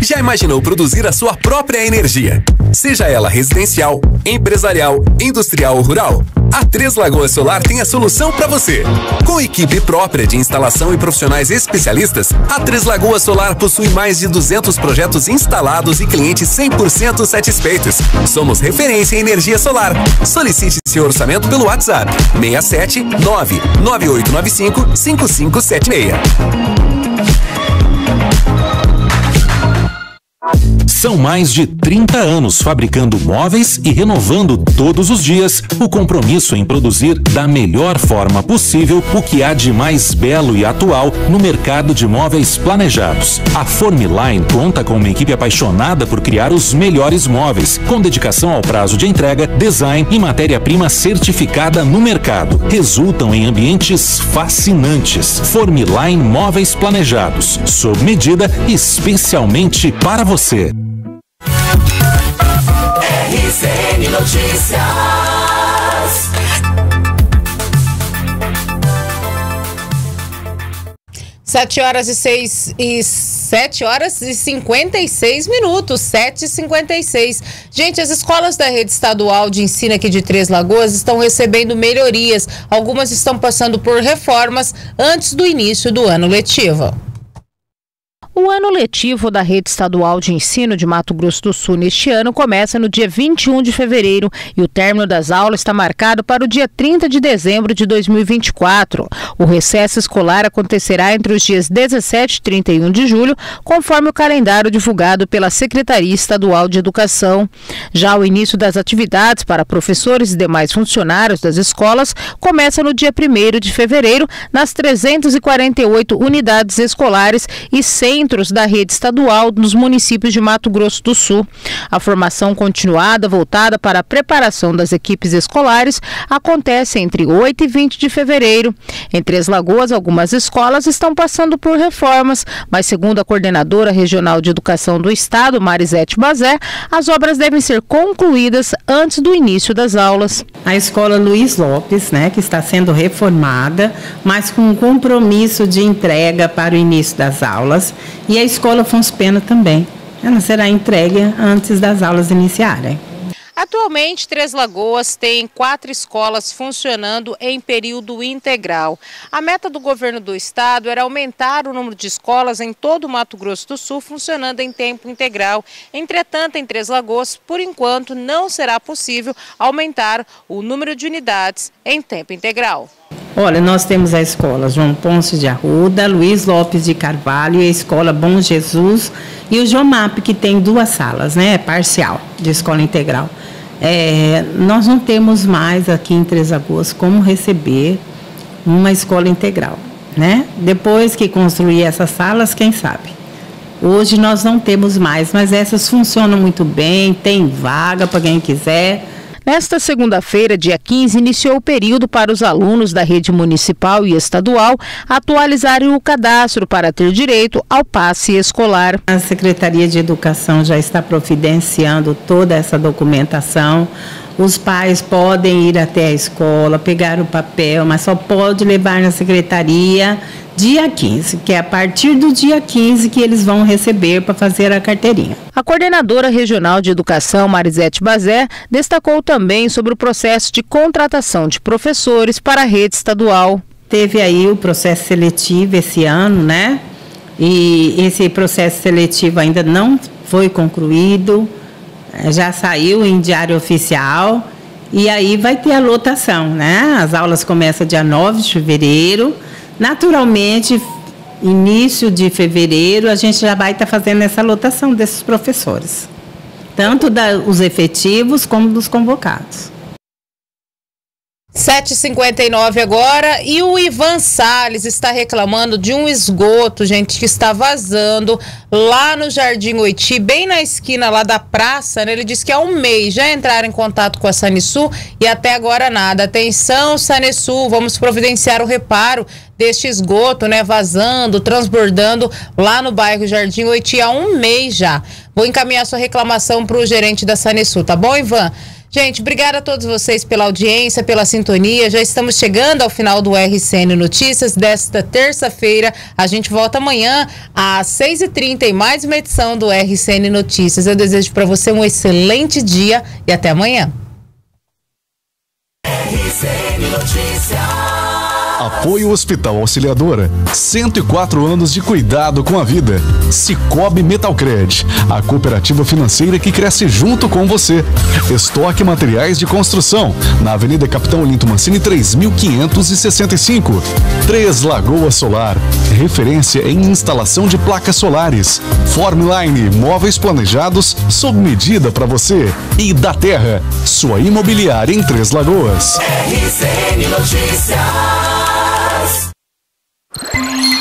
Já imaginou produzir a sua própria energia? Seja ela residencial, empresarial, industrial ou rural? A Três Lagoas Solar tem a solução para você. Com equipe própria de instalação e profissionais especialistas, a Três Lagoas Solar possui mais de 200 projetos instalados e clientes 100% satisfeitos. Somos referência em energia solar. Solicite seu orçamento pelo WhatsApp 67 99895 5576. São mais de 30 anos fabricando móveis e renovando todos os dias o compromisso em produzir da melhor forma possível o que há de mais belo e atual no mercado de móveis planejados. A Formline conta com uma equipe apaixonada por criar os melhores móveis, com dedicação ao prazo de entrega, design e matéria-prima certificada no mercado. Resultam em ambientes fascinantes. Formline Móveis Planejados, sob medida especialmente para você. RCN Notícias. Sete horas e seis e sete horas e 56 minutos, sete e 56. Gente, as escolas da rede estadual de ensino aqui de Três Lagoas estão recebendo melhorias. Algumas estão passando por reformas antes do início do ano letivo. O ano letivo da Rede Estadual de Ensino de Mato Grosso do Sul neste ano começa no dia 21 de fevereiro e o término das aulas está marcado para o dia 30 de dezembro de 2024. O recesso escolar acontecerá entre os dias 17 e 31 de julho, conforme o calendário divulgado pela Secretaria Estadual de Educação. Já o início das atividades para professores e demais funcionários das escolas começa no dia 1 de fevereiro nas 348 unidades escolares e 100 centros da rede estadual nos municípios de Mato Grosso do Sul. A formação continuada voltada para a preparação das equipes escolares acontece entre 8 e 20 de fevereiro. Em Três Lagoas, algumas escolas estão passando por reformas, mas segundo a coordenadora regional de educação do estado, Marisete Bazé, as obras devem ser concluídas antes do início das aulas. A escola Luiz Lopes, né, que está sendo reformada, mas com um compromisso de entrega para o início das aulas e a escola Afonso Pena também. Ela será entregue antes das aulas iniciarem. Atualmente, Três Lagoas tem quatro escolas funcionando em período integral. A meta do governo do estado era aumentar o número de escolas em todo o Mato Grosso do Sul funcionando em tempo integral. Entretanto, em Três Lagoas, por enquanto, não será possível aumentar o número de unidades em tempo integral. Olha, nós temos a escola João Ponce de Arruda, Luiz Lopes de Carvalho a escola Bom Jesus e o Jomap, que tem duas salas, né? É parcial, de escola integral. É, nós não temos mais aqui em Três Lagoas como receber uma escola integral, né? Depois que construir essas salas, quem sabe? Hoje nós não temos mais, mas essas funcionam muito bem, tem vaga para quem quiser. Nesta segunda-feira, dia 15, iniciou o período para os alunos da rede municipal e estadual atualizarem o cadastro para ter direito ao passe escolar. A Secretaria de Educação já está providenciando toda essa documentação. Os pais podem ir até a escola, pegar o papel, mas só pode levar na secretaria dia 15, que é a partir do dia 15 que eles vão receber para fazer a carteirinha. A coordenadora regional de educação, Marisete Bazé, destacou também sobre o processo de contratação de professores para a rede estadual. Teve aí o processo seletivo esse ano, né? E esse processo seletivo ainda não foi concluído, já saiu em diário oficial. E aí vai ter a lotação, né? As aulas começam dia 9 de fevereiro Naturalmente, início de fevereiro, a gente já vai estar fazendo essa lotação desses professores, tanto da, os efetivos como dos convocados. 7h59 agora e o Ivan Salles está reclamando de um esgoto, gente, que está vazando lá no Jardim Oiti, bem na esquina lá da praça, né? Ele disse que há um mês já entraram em contato com a Sanisul e até agora nada. Atenção, Sanisul, vamos providenciar o reparo deste esgoto, né? Vazando, transbordando lá no bairro Jardim Oiti há um mês já. Vou encaminhar sua reclamação para o gerente da Sanisul, tá bom, Ivan? Gente, obrigada a todos vocês pela audiência, pela sintonia. Já estamos chegando ao final do RCN Notícias desta terça-feira. A gente volta amanhã às 6h30 em mais uma edição do RCN Notícias. Eu desejo para você um excelente dia e até amanhã. RCN Notícias. Apoio Hospital Auxiliadora. 104 anos de cuidado com a vida. Cicobi Metalcred. A cooperativa financeira que cresce junto com você. Estoque Materiais de Construção. Na Avenida Capitão Olinto Mancini 3565. Três Lagoas Solar. Referência em instalação de placas solares. Formline. Móveis planejados sob medida para você. E da Terra. Sua imobiliária em Três Lagoas. RCN Notícias. Bye.